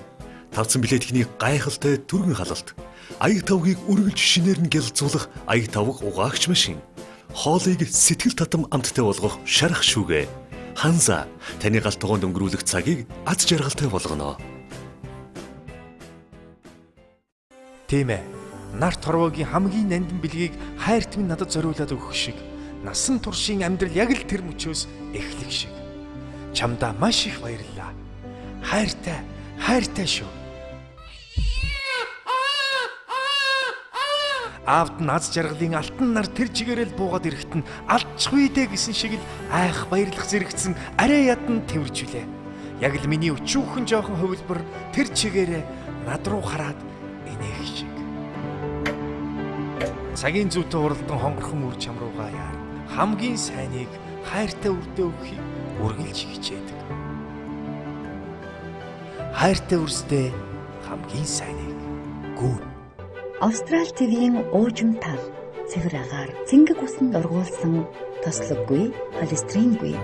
Тавцсан билетикний гайхалтай түргэн халалт. Аяг тавгийг үргэлж шинээр нь гялцуулах аяг тавг угаагч машин. Хоолыг сэтгэл татам амттай болгох шарах шүүгээ. Ханса таны галт тугуунд өнгөрүүлэх цагийг аз жаргалтай болгоно. Тийм ээ. Нарт хорвоогийн хамгийн нандин бэлгийг хайрт минь надад зориулаад өгөх шиг насан туршийн амьдрал яг л тэр мөчөөс эхлэх шиг. Чамдаа маш их баярлалаа. Хайртай, хайртай шүү. Аавд наз жаргалын алтан нар тэр чигээрэл буугаад ирэхэд нь алдчихгүй дээ гэсэн шиг л айх баярлах зэрэгцэн арай ядан тэрвэржүүлээ. Яг л миний өчүүхэн жоохон хувилбар тэр чигээрээ над руу хараад инех шиг. Цагийн зүйтэй уралдан хонгорхон үр чам руугаа яар. Хамгийн сайныг хайртай үрдээ өгөхийг үргэлж хичээдэг. Хайртай үрсдээ хамгийн сайныг гүн. Австрал ТV-ийн уужим тал цэвэр агаар цэнгэг усанд ургуулсан тослоггүй, холестерингүй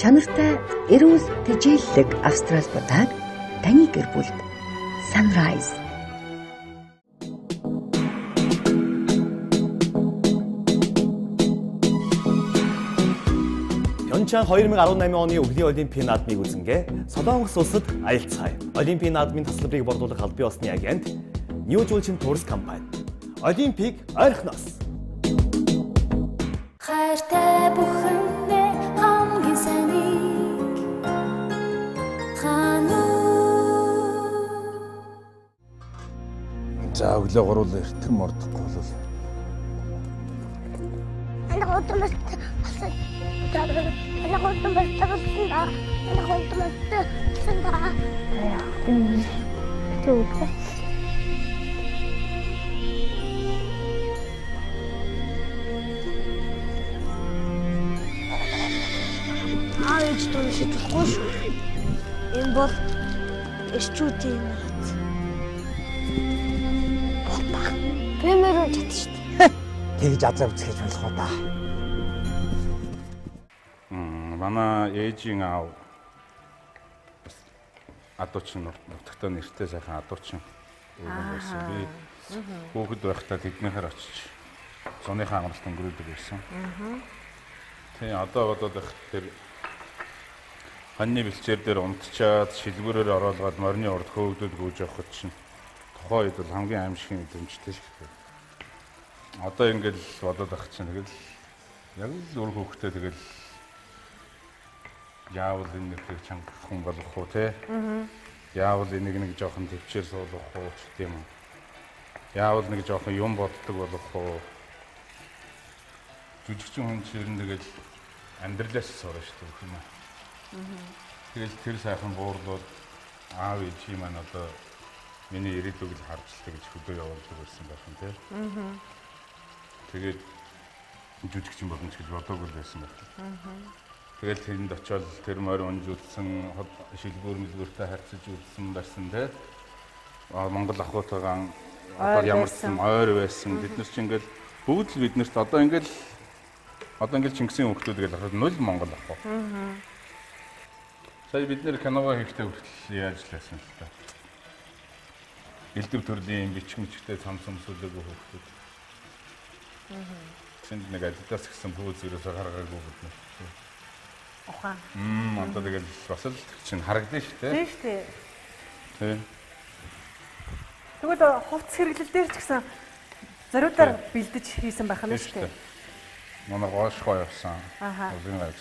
чанартай эрүүл тэжээллэг австрал будааг таны гэр бүлд Sunrise Пьончан 2018 оны өвлийн олимпийн наадмыг үзэнгээ Солонгос улсад аялцгаая. Олимпийн наадмын тасалбарыг борлуулах албан ёсны агент New Julchin Tours компани. Олимпийг ойрхоноос. хайртай бүхэндээ хамгийн сайныг хануу За өглөө гуруулаа эртгэн мордохгүй болов. Anak ko tumasta. Anak ko tumasta. Anak ko tumasta. Sanda. Kaya, Tuga. Аав ээж тун шийдэхгүй шүү. Энэ бол эрчүүдийн наад. Болтах. Пэмэр үү чад шүү. Тэгж азав згэж болох уу да. Манай ээжийн аав адуучин нутагтаа нэртэй сайхан адуучин байсан. Би хүүхэд байхдаа тэднийхээр очиж зуныхаа амралт өнгөрүүлдэг байсан. Тий, одоо бодоод их тэр ханьны бэлчээр дээр унтчаад шилгүүрээр оруулгаад морины урд хөөгдөд гүйж явахд чинь тухайн үед бол хамгийн аимшигын мэдрэмжтэй шүү. Одоо ингээд л бодоод ах чинь тэгэл яг л үр хөвгтэй тэгэл яавал энэ нэг чанга хүн болох уу те? Яавал энийг нэг жоохон төвчээр суулгах уу ч гэдэм юм. Яавал нэг жоохон юм боддог болох уу? Жүжигчин хүн чинь тэгэл амьдралаас сурна шүү дээ юм аа тэгэл тэр сайхан буурлууд аав ээжийн маань одоо миний ирээдүг л харж л гэж хөдөө явуулдаг байсан байх нь те? Тэгээд жүжигчин болно ч гэж бодоогүй л байсан байна. Тэгэл тэнд очиод тэр морь унжуулсан шилбүр мэлбүртэй харьцаж үлдсэн байсан те. Аа Монгол ахуйтайгаан одоо ямар ч юм ойр байсан. Бид нар ч ингээл бүгд л биднэрт одоо ингээл одоо ингээл Чингисийн хүмүүс тэгэл ахад нуль Монгол ахгүй. Сая бид нэр киногоо хийхдээ хүртэл яаж л байсан л та. Элдв төрлийн цам цам сүлээгүй хүмүүс. Тэнд нэг адидас гэсэн пүүз ерөөсө гаргаагүй бид нар. Ухаан. Мм одоо тэгэл бас л чинь харагдана шүү дээ. Тийм шүү дээ. Тийм. Тэгвэл хувцс хэрэглэл дээр ч гэсэн зориудаар бэлдэж хийсэн байх нь шүү дээ. Манай гоошгоо явсан. Аха. Улын гаж.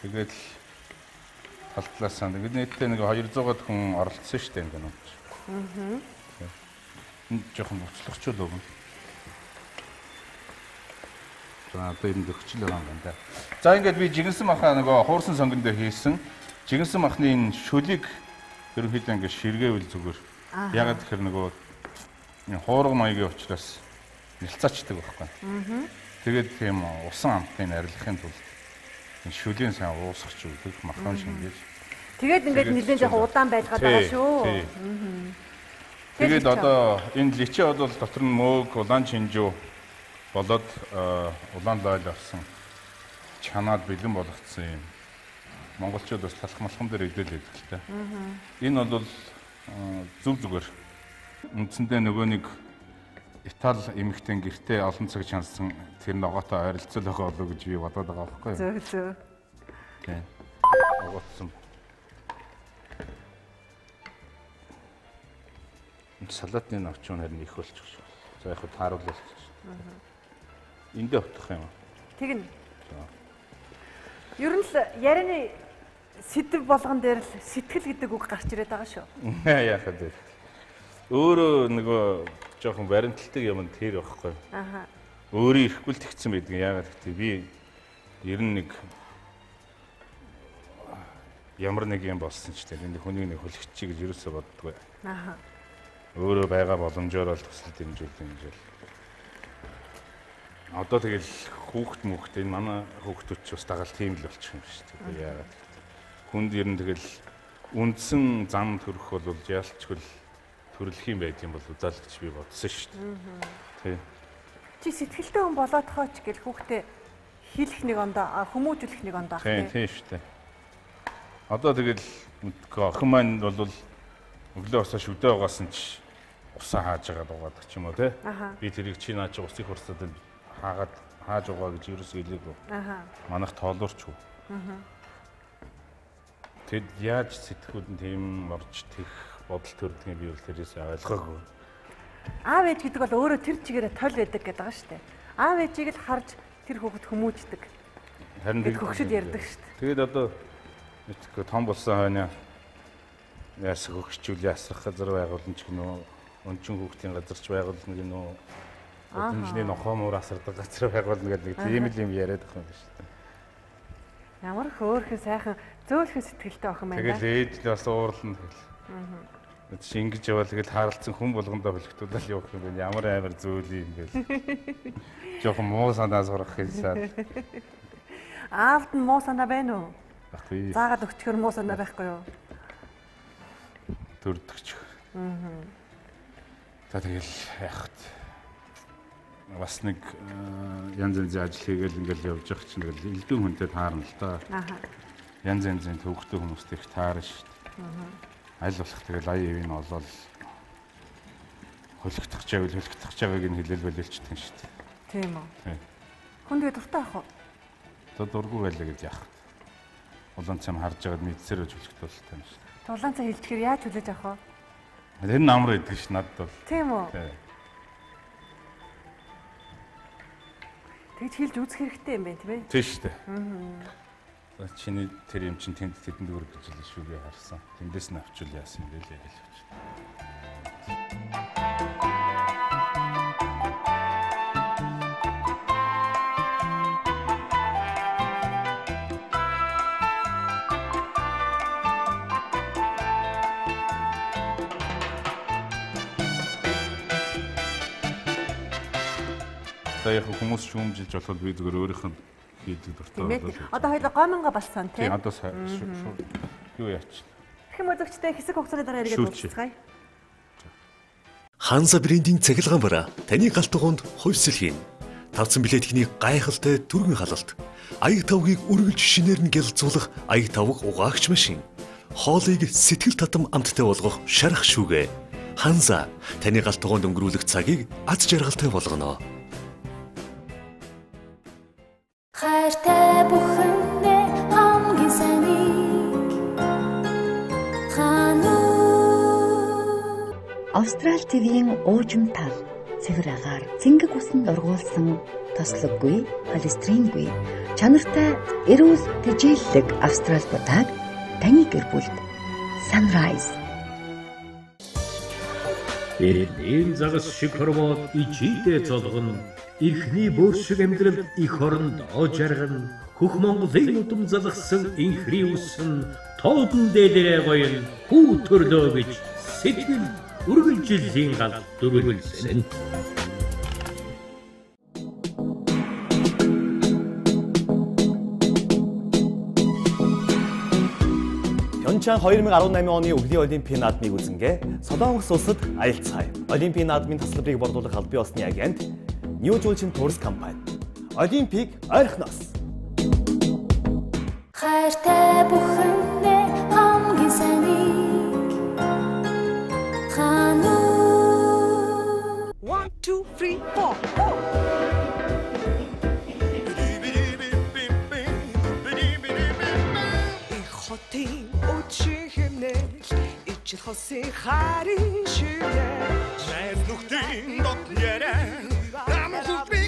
Тэгээд талтлаасаа нэг нийтдээ нэг 200-аад хүн оролцсон шүү дээ энэ нь. Аа. Энд жоохон буцлагч л өгнө. Одоо энэ төгчл байгаа юм да. За ингээд би жигэнсэн махаа нөгөө хуурсан сонгон дээр хийсэн. Жигэнсэн махны энэ шөлийг ерөнхийдөө ингээд ширгээвэл зүгээр. Ягаад гэхээр нөгөө хуурга маягийн учраас нэлцаачдаг байхгүй. Тэгээд тийм усан амтыг арилгахын тулд энэ шөлийн сайн уусгах өгдөг махан шингээж. Тэгээд ингээд нэлээд жоохон удаан байлгаад байгаа шүү. Тэгээд одоо энэ личи бол дотор нь мөөг, улаан чинжүү болоод улаан лойл авсан чанаад бэлэн болгоцсон юм. Монголчууд бас талах малхан дээр идэл байдаг л та. Энэ бол зүв зүгээр. Үндсэндээ нөгөө нэг Итали эмэгтэй гэртээ олон цаг чансан тэр ногоотой ойролцол байгаа болов гэж би бодоод байгаа байхгүй юу? Зөв зөв. Тийм. Огоцсон. Салатны навчуун харин их болчих шүү. За яг тааруулаад шүү. Эндээ утгах юм. Тэгнь. Ер нь л ярианы сэдв болгон дээр л сэтгэл гэдэг үг гарч ирээд байгаа шүү. Яахад вэ? Өөрөө нөгөө жоохон баримталтай юм тэр байхгүй. Аха. Өөрөө ирэхгүй л тэгсэн байдаг. Яагаад гэвэл би ер нь нэг ямар нэг юм болсон ч тэр энэ хүнийг нэг хөлөгчий гэж юусоо боддгоо. Аа. Өөрөө байгаа боломжоор л төсөл дэмжүүл дэмжээл. Одоо тэгэл хүүхд мөхт энэ манай хүүхдүүд ч бас дагаад тийм л болчих юм шүү дээ. Яагаад хүнд ер нь тэгэл үндсэн зам төрөх бол яалтчгүй төрөлх юм байт юм бол удаалагч би бодсон шүү дээ. Тий. Чи сэтгэлтэй хүн болоод хооч гэл хүүхдээ хийх нэг ондоо хүмүүжүүлэх нэг ондоо ах тий. Тийм шүү дээ. Одоо тэгэл охин маань бол өглөө усаа шүдэ угаасан ч усаа хааж байгаа дугаадаг ч юм уу тий. Би тэрийг чи наач усыг хурцад хаагаад хааж угаа гэж юу ч хэлээгүй. Аха. Манайх тоолуурч үү. Аа. Тэд яаж сэтгүүд нь тийм орж тех бодол төрдгийг би бол тэрээс ойлгоогүй. Аав ээж гэдэг бол өөрөө тэр чигээрээ тол байдаг гэдэг байгаа шүү дээ. Аав ээжийг л харж тэр хүүхэд хүмүүждэг. Харин Гэт хөгшөд ярьдаг шүү дээ. Тэгээд одоо мэдхгүй том болсон хойно яас хөгшчүүл ясрах газар байгуулна ч гинөө өнчин хүүхдийн газар ч байгуулна гинөө Өдөржний нохоо муур асардаг газар байгуулна гэдэг нэг тийм л юм яриад байгаа юм шүү дээ. Ямар хөөрхөн сайхан зөөлхөн сэтгэлтэй охин байна. Тэгэл ээж л бас уурлна тэгэл. Аа. Чи ингэж явал тэгэл харалцсан хүн болгондоо хөлгтүүлэл явах юм байна. Ямар амар зөөл юм бэ. (laughs) Жохон муу санаа сурах гэсэн. Аавд нь муу санаа байна уу? Баггүй. Заагаад өгчхөр муу санаа байхгүй юу? Төрдөгч. Аа. За тэгэл яах вэ? Бас нэг янз янзын ажил хийгээл ингээл явж явах чинь тэгэл элдэн хүнтэй таарна л та. Аа. Янз янзын төвөгтэй хүмүүстэй их таарна шүү дээ. Аа. Аль болох тэгэл ая ивэн олол хөлөгтөх чаавал хөлөгтөх чаавыг нь хэлэл болилчдаг шүү дээ. Тийм үү. Тийм. Хүн тэгээ дуртай ах уу? Одоо дургу байлаа гэж яах? Улаан цам харж байгаад мэдсээр өж хөлөгтөлтэй юм шүү дээ. Улаан цай хэлчихээр яаж хүлээж авах вэ? Тэр нь амар идэг ш надад бол. Тийм үү? Тийм. Тэгж хэлж үзэх хэрэгтэй юм байна тийм ээ. Тийм шүү дээ. Аа. Чиний тэр юм чинь тэнд тэдэнд өөр гэж л шүү би харсан. Тэндээс нь авчвал яасан юм бэ л яа хэлж. Одоо яг хүмүүс шүүмжилж болоход би зүгээр өөрийнх нь хийдэг дуртай болол. Одоо хоёул гомонго болсон Тийм тийм. одоо юу яач. Хэм үзэгчтэй хэсэг хугацааны дараа ирээд уулзцгаая. Ханса брендинг цахилгаан бараа таны галт туганд хувьсэл хийн. Тавцсан билетикний гайхалтай түргэн халалт. Аяг тавгийг үргэлж шинээр нь гялцуулах аяг тавг угаагч машин. Хоолыг сэтгэл татам амттай болгох шарах шүүгээ. Ханса таны галт туганд өнгөрүүлэх цагийг аз жаргалтай болгоно. Австрал ТV-ийн уужим тал цэвэр агаар цэнгэг усанд ургуулсан тослоггүй, холестерингүй, чанартай эрүүл тэжээллэг Австрал будааг таны гэр бүлд Sunrise. Эрдийн загас шиг хормоод ичидэ цолгон эрхний бүр шиг амьдрал их оронд оожарган хөх Монголын удам залгсан инхри үсэн тоодон дээлэрэ гоён хүү төрлөө гэж сэтгэл үргэлжиллийн гал дөрвөлсөн. Пьончан 2018 оны өвлийн олимпийн наадмыг үзэнгээ Солонгос улсад аялцгаая. Олимпийн наадмын тасалбарыг борлуулах албан ёсны агент New Julchin Tours компани. Олимпийг ойрхоноос харин шивнэ Найз нүхтийн дот яриа Нам хүлбиг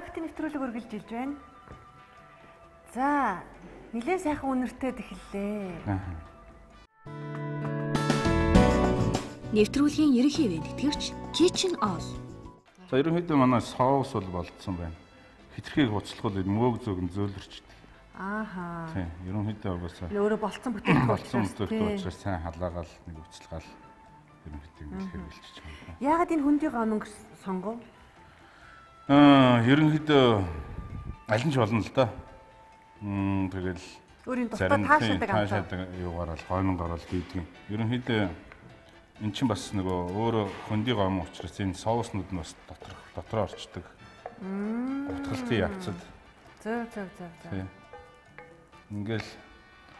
Аппетит нэвтрүүлэг үргэлжилж байна. За, нилээ сайхан үнэртэй эхэллээ. Нэвтрүүлгийн ерөнхий бэлтгэгч Kitchen All. За ерөнхийдөө манай соус бол болцсон байна. Хитрхийг хуцлахад мөөг зүг нь зөөлрчтэй. Ааха. Тийм, ерөнхийдөө угаасаа Өөрөө болцсон бүтээгдэхүүн болцсон бүтээгдэхүүн учраас сайн халаагаал нэг өвчлгаал ерөнхийдөө хэрэгжилж байгаа. Яагаад энэ хүндийн гомонг сонгов? Аа, ерөнхийдөө аль нь ч болно л да. Мм тэгэл Өөрийн зарим таашаадаг таашаадаг юугаар бол гомон гарал хийдэг. Ерөнхийдөө эн чинь бас нөгөө өөрөө хөндий гомон учраас энэ соуснууд нь бас дотор дотроо орчдөг. Мм. Утгалтын явцад. Зөв зөв зөв зөв. Ингээл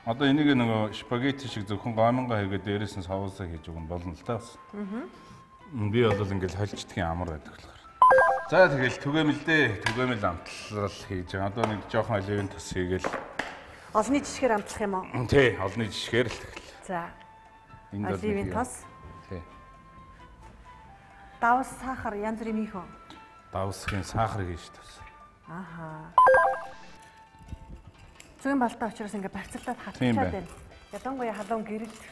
одоо энийг нөгөө спагетти шиг зөвхөн гомонго хийгээд дээрээс нь соусаа хийж өгөн болно л да бас. Аа. Би бол ингээл холждгийн амар байдаг болохоор. За тэгэл түгээмэл дээ. Түгээмэл амтлал хийж байгаа. Одоо нэг жоохон оливын тас хийгээл. Олны жишгээр амтлах юм уу? Тий, олны жишгээр л тэгэл. За. Энд бол Оливын нэг- тос. Тий. Давс сахар янз бүрийн мийхөө. Давсхийн сахар хийж тас. Ааха. Зүүн балтаа учраас ингээ барьцалтаад Тийм хатчихад байна. байна. Ядангуяа халуун гэрэлт.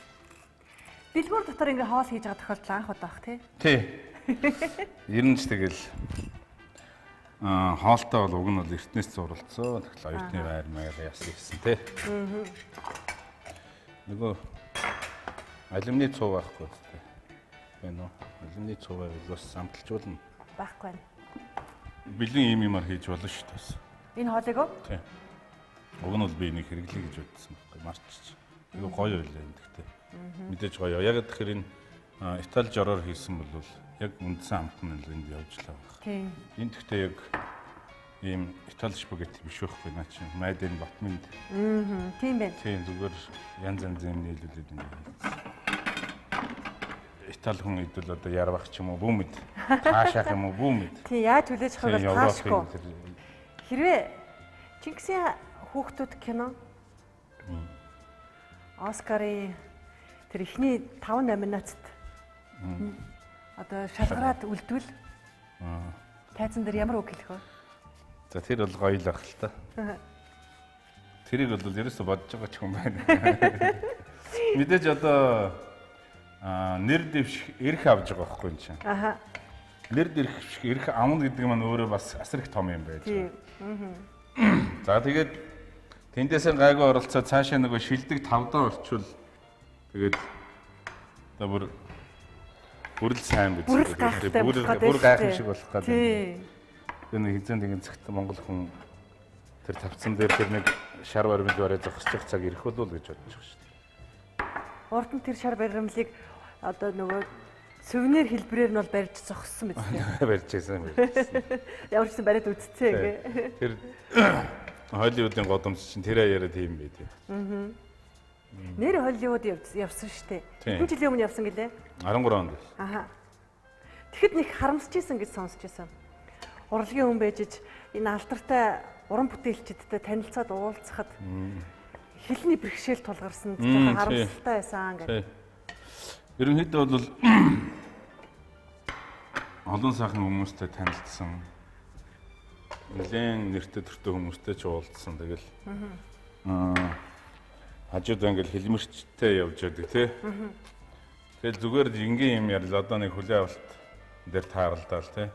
Дэлгүүр дотор ингээ хоол хийж байгаа тохиолдол анх удаа бах тий. Тий. Ер нь ч тэгэл аа хоолтой бол уг нь бол эртнээс зуралцсан. Тэгэл оюутны байр маяг яасан гэсэн тий. Нөгөө алюминий цуу байхгүй үстэй. Байна уу? Алюминий цуу байвал бас самталжуулна. Байхгүй байна. Бэлэн юм юмар хийж болно шүү дээ. Энэ хоолыг уу? Тий. Уг нь бол би энийг хэрэглэе гэж бодсон байхгүй марч. Айгу гоё байлаа энэ гэхдээ. Мэдээж гоё. Яг тэгэхээр энэ Итали жороор хийсэн бол яг үндсэн амт нь л энд явж л байгаа. Тийм. Энэ гэхдээ яг ийм Итали спагетти биш байхгүй наа чи. Майдын батминд. Аа, тийм байна. Тийм зүгээр янз янзын нийлүүлээд ингэ. Итали хүн идвэл одоо ярвах ч юм уу бүү мэд. Таашаах юм уу бүү мэд. Тий, яаж хүлээж Тийм, авах? Европын Таашгүй. Хэрвээ Чингисийн хүүхдүүд кино Оскарын тэр ихний 5 номинацт. Одоо шалгараад үлдвэл тайзан дээр ямар үг хэлэх вэ? За тэр бол гоё л ах л та. (laughs) Тэрийг бол ерөөсө бодож байгаа ч хүн байна. (laughs) Мэдээж одоо нэр дэвших эрх авж байгаа байхгүй юм чинь. Аха. Нэр дэвших эрх авна гэдэг нь өөрөө бас асар их том юм байж. Тийм. Аа. За тэгээд тэндээсээ гайгүй оролцоо цаашаа нөгөө шилдэг тавдаа орчвол тэгээд одоо бүр бүрл сайн биз. Бүрл Бүр- болох бүр гэдэг гайхам шүү шиг дээ. болох гэдэг. Тэр нэг хизэн тэгэн цагт Монгол хүн тэр тавцсан дээр тэр нэг шар баримт барай зогсчих цаг ирэх болов гэж бодож байгаа шүү дээ. Урд нь тэр шар баримлыг одоо нөгөө сувенир хэлбэрээр нь бол барьж зогссон биз дээ. (laughs) Барьж байсан барьжсэн. (laughs) Ямар ч юм бариад үтцээ ингээ. Тэр (coughs) Холливуудын годомч чинь тэр аяараа тийм байд. Аа. Нэр Холливуд явсан шүү дээ. Хэдэн жилийн өмнө явсан гэлээ? 13 онд. Аха. Тэгэхэд нэг харамсаж исэн гэж сонсч исэн. Урлагийн хүн байжж энэ алдартай уран бүтээлчдтэй танилцаад уулзахад хэлний бэрхшээл тулгарсан жоохон харамсалтай байсан гэх. Ерөнхийдөө бол олон сайхан хүмүүстэй танилцсан. Нэлээд нэртэй төртөө хүмүүстэй ч уулзсан. Тэгэл аа хажууд ангил хэлмэрчтэй явж байдаг тий. Тэгэл зүгээр энгийн юм ярил одоо нэг хүлээ авалт дээр тааралдаал тий.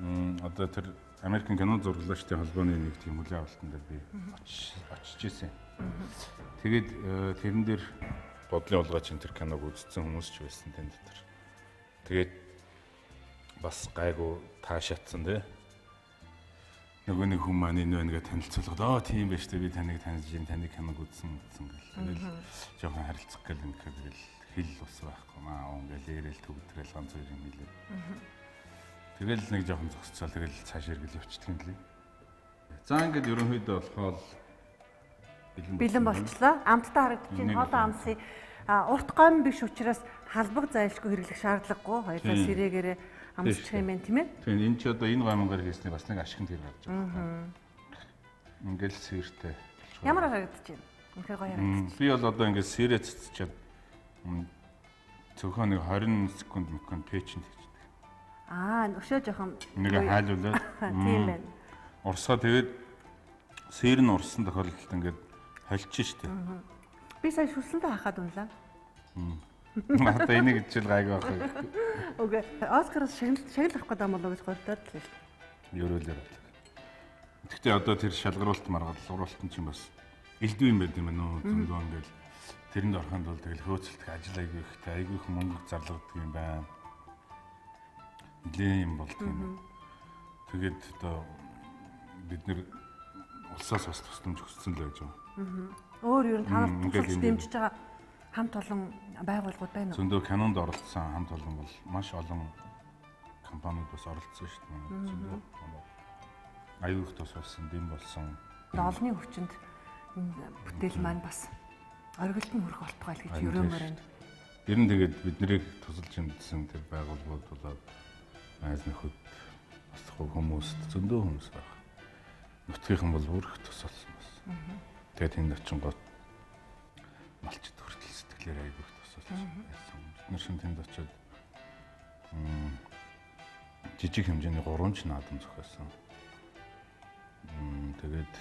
Мм одоо тэр Америкийн кино зурагчдын холбооны нэг тийм хүлээ авалтан дээр би очиж очиж исэн. Тэгээд э, тэрэн дээр бодлын улгаач энэ тэр киног үзсэн хүмүүс ч байсан тань дотор. Тэгээд бас гайгүй таашаатсан тий. Нөгөө нэг хүн маань энэ байна гэж танилцуулгад аа тийм байж тээ би таныг таньж ин таны киног үзсэн гэсэн гэл. Тэгэл жоохон харилцах гэл ингээд тэгэл хэл ус байхгүй маа ингээл ярил төгдрэл ганц хоёр юм хэлээ. Тэгэл нэг жоохон зогсцоо тэгэл цааш иргэл явчихдаг юм лээ. За ингээд ерөнхийдөө болохоо Бэлэн болчлоо. Амттай харагдаж байна. Хоолой амсын урт гом биш учраас халбаг зайлшгүй хэрэглэх шаардлагагүй. Хоёулаа сэрэгээрээ амсчих юм байна тийм ээ? Тийм энэ ч одоо энэ гомонгаар хийсний бас нэг ашигт хэрэг гарч байгаа. Аа. Ингээл сэртэй. Ямар харагдаж байна? Үнэхээр гоё харагдаж. Би бол одоо ингээд сэрээ цэцчихэд м, зөвхөн нэг 20 секунд мекон пэйчэнд хийчихдэг. Аа, өшөө жоохон Нэг хайлуулаад. (laughs) Тийм байна. Урсгаа тэгээд сэр нь урсан тохиолдолд ингээд холчих штеп. Би сая шүслэндээ хахад унлаа. Одоо энийг ижил гайг байх. Үгүй. Оскараас шагнал шагнал авах гэдэг юм болоо гэж гордоод л шүү. Ерөөлөөр. Гэхдээ одоо тэр шалгаруулалт маргал сурвалт нь ч юм бас элдв юм байт юм байна уу зөндөө ингээд тэрэнд ороход бол тэгэл хөөцөлдөх ажил айгүй ихтэй айгүй их мөнгө зарлагдаг юм байна. Нилээ юм болдго юм. Тэгээд одоо бид нэр улсаас бас тусламж хүссэн л байж байгаа. Өөр ер нь та Мм, нарт ингээд тусалж юм. дэмжиж байгаа хамт олон байгууллагууд байна уу? Зөндөө кинонд оролцсон хамт олон бол маш олон компаниуд бас оролцсон шүү дээ. Зөндөө аюух тус болсон, дэм болсон. Олонний хүчинд бүтээл маань бас оргилд нь хүрэх болтгой л гэж ерөөмөр байна. Ер нь тэгээд биднийг тусалж юмдсан тэр байгууллагууд болоод найз нөхөд бас хүмүүс зөндөө хүмүүс байна. Нутгийнхан бол бүрх тусалсан бас. Тэгээд тэнд очингууд малчд хүртэл сэтгэлээр айгүйх тусалж байсан. Бид нар шин тэнд очиод жижиг хэмжээний 3 ч наадам зохиосон. Тэгээд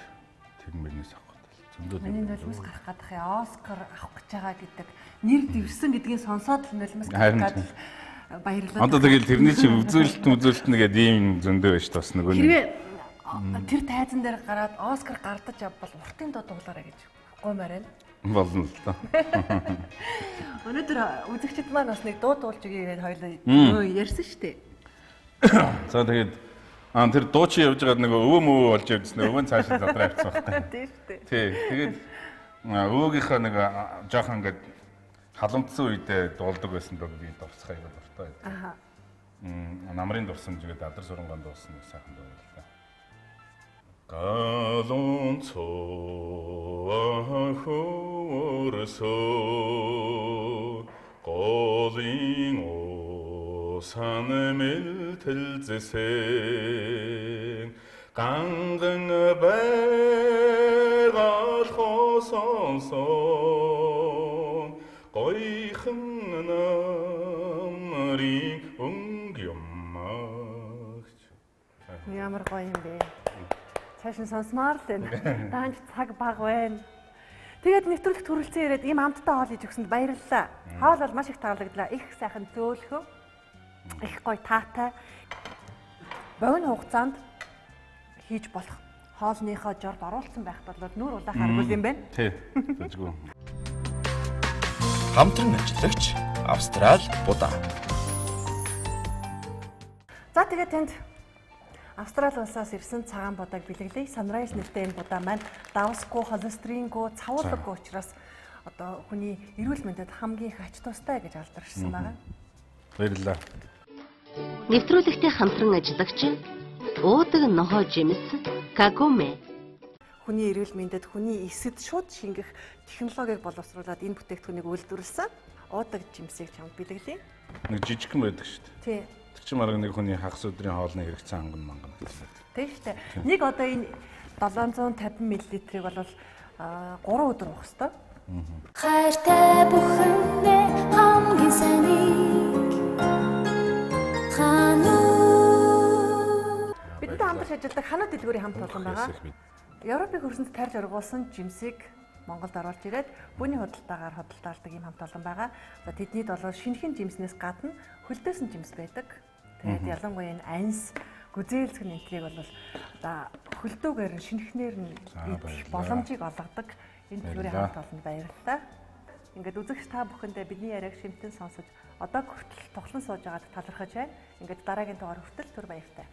тэр мөрнээс авах гэдэг зөндөө Миний ус гарах гадах яа Оскар авах гэж байгаа гэдэг нэр дэвсэн гэдгийг сонсоод л нулимс гарах гад баярлалаа. Одоо тэгэл тэрний чинь үзүүлэлт үзүүлэлт нэгээд ийм зөндөө байж тас нөгөө нэг тэр тайзан дээр гараад Оскар гардаж авбал уртын доо дуулаарай гэж гомоор байна. Болно л доо. Өнөөдөр үзэгчд маань бас нэг дуу дуулж өгье гэдэг өө, ярьсан шүү дээ. За тэгээд аа тэр дуу чи явж байгаад нөгөө өвөө мөвөө болж явдсан өвөө цаашаа задраа авчихсан байхгүй. Тийм шүү дээ. Тий. Тэгээд өвөөгийнхөө нэг жоохон ингээд халамтсан үедээ дуулдаг байсан доо би дурсах аяга дуртай. Аха. М, намрын дурсамж гэдэг адар сурангаан дуусан нэг сайхан дуу л да. Галонцоо хөрсөө голын осан мэлтэлзэсэн ганган байгаал хосонсон гойхон намрын өнгөмагч Ямар гоё юм бэ. Цааш нь сонсмаар л байна. Даанч цаг баг байна. Тэгээд нэвтрүүлэгт хүрэлцэн ирээд ийм амттай хоол хийж өгсөнд баярлалаа. Хоол бол маш их таалагдлаа. Их сайхан зөөлхөө. Их гоё таатай. Богино хугацаанд хийж болох хоолныхоо жорд оруулсан байхад бол нүур улаах аргагүй юм байна. Тий. Тэжгүй. Хамтран ажиллагч Австрал Будаа. За тэгээд тэнд Австрали улсаас ирсэн цагаан бодог бэлэглэе. Sunrise нэртэй энэ будаа маань давсгүй, холестерингүй, цавуулгагүй учраас одоо хүний эрүүл мэндэд хамгийн их ач тустай гэж алдаршсан байгаа. Баярлалаа. Нэвтрүүлэгтээ хамтран ажиллагч уудаг нохоо жимс Кагуме Хүний эрүүл мэндэд хүний эсэд шууд шингэх технологиг боловсруулад энэ бүтээгдэхүүнийг үйлдвэрлэсэн. Уудаг жимсийг чамд бэлэглэе. Нэг жижигхэн байдаг шүү дээ. Тий. Тэр чинь марга нэг хүний хагас өдрийн хоолны хэрэгцээ ханган манган гэсэн. Тэг штэ. Нэг одоо энэ 750 мл-ийг бол 3 өдөр уух хэвээр. Хайртай бүхэндээ хамгийн хануу Бидэнтэй хамтарч ажилладаг ханаа дэлгүүрийн хамт олон байгаа. Европыг хөрсөнд тарж оргуулсан жимсийг Монголд оруулж ирээд бүний худалдаагаар хөдөлтаалдаг юм хамт олон байгаа. За тэднийд бол шинэхэн жимснээс гадна хөлдөөсөн жимс байдаг. Тэгээд ялангуяа энэ анс гүзээлзэг нэнтрийг бол одоо хөлдөөгээр шинэхнэр нь боломжийг олгодог. Энэ Баярлалаа. хамт олонд баярлалаа. Ингээд үзэгч та бүхэндээ бидний яриаг шимтэн сонсож одоо хүртэл тоглон сууж байгаад талархаж байна. Ингээд дараагийн дугаар хүртэл түр баяртай.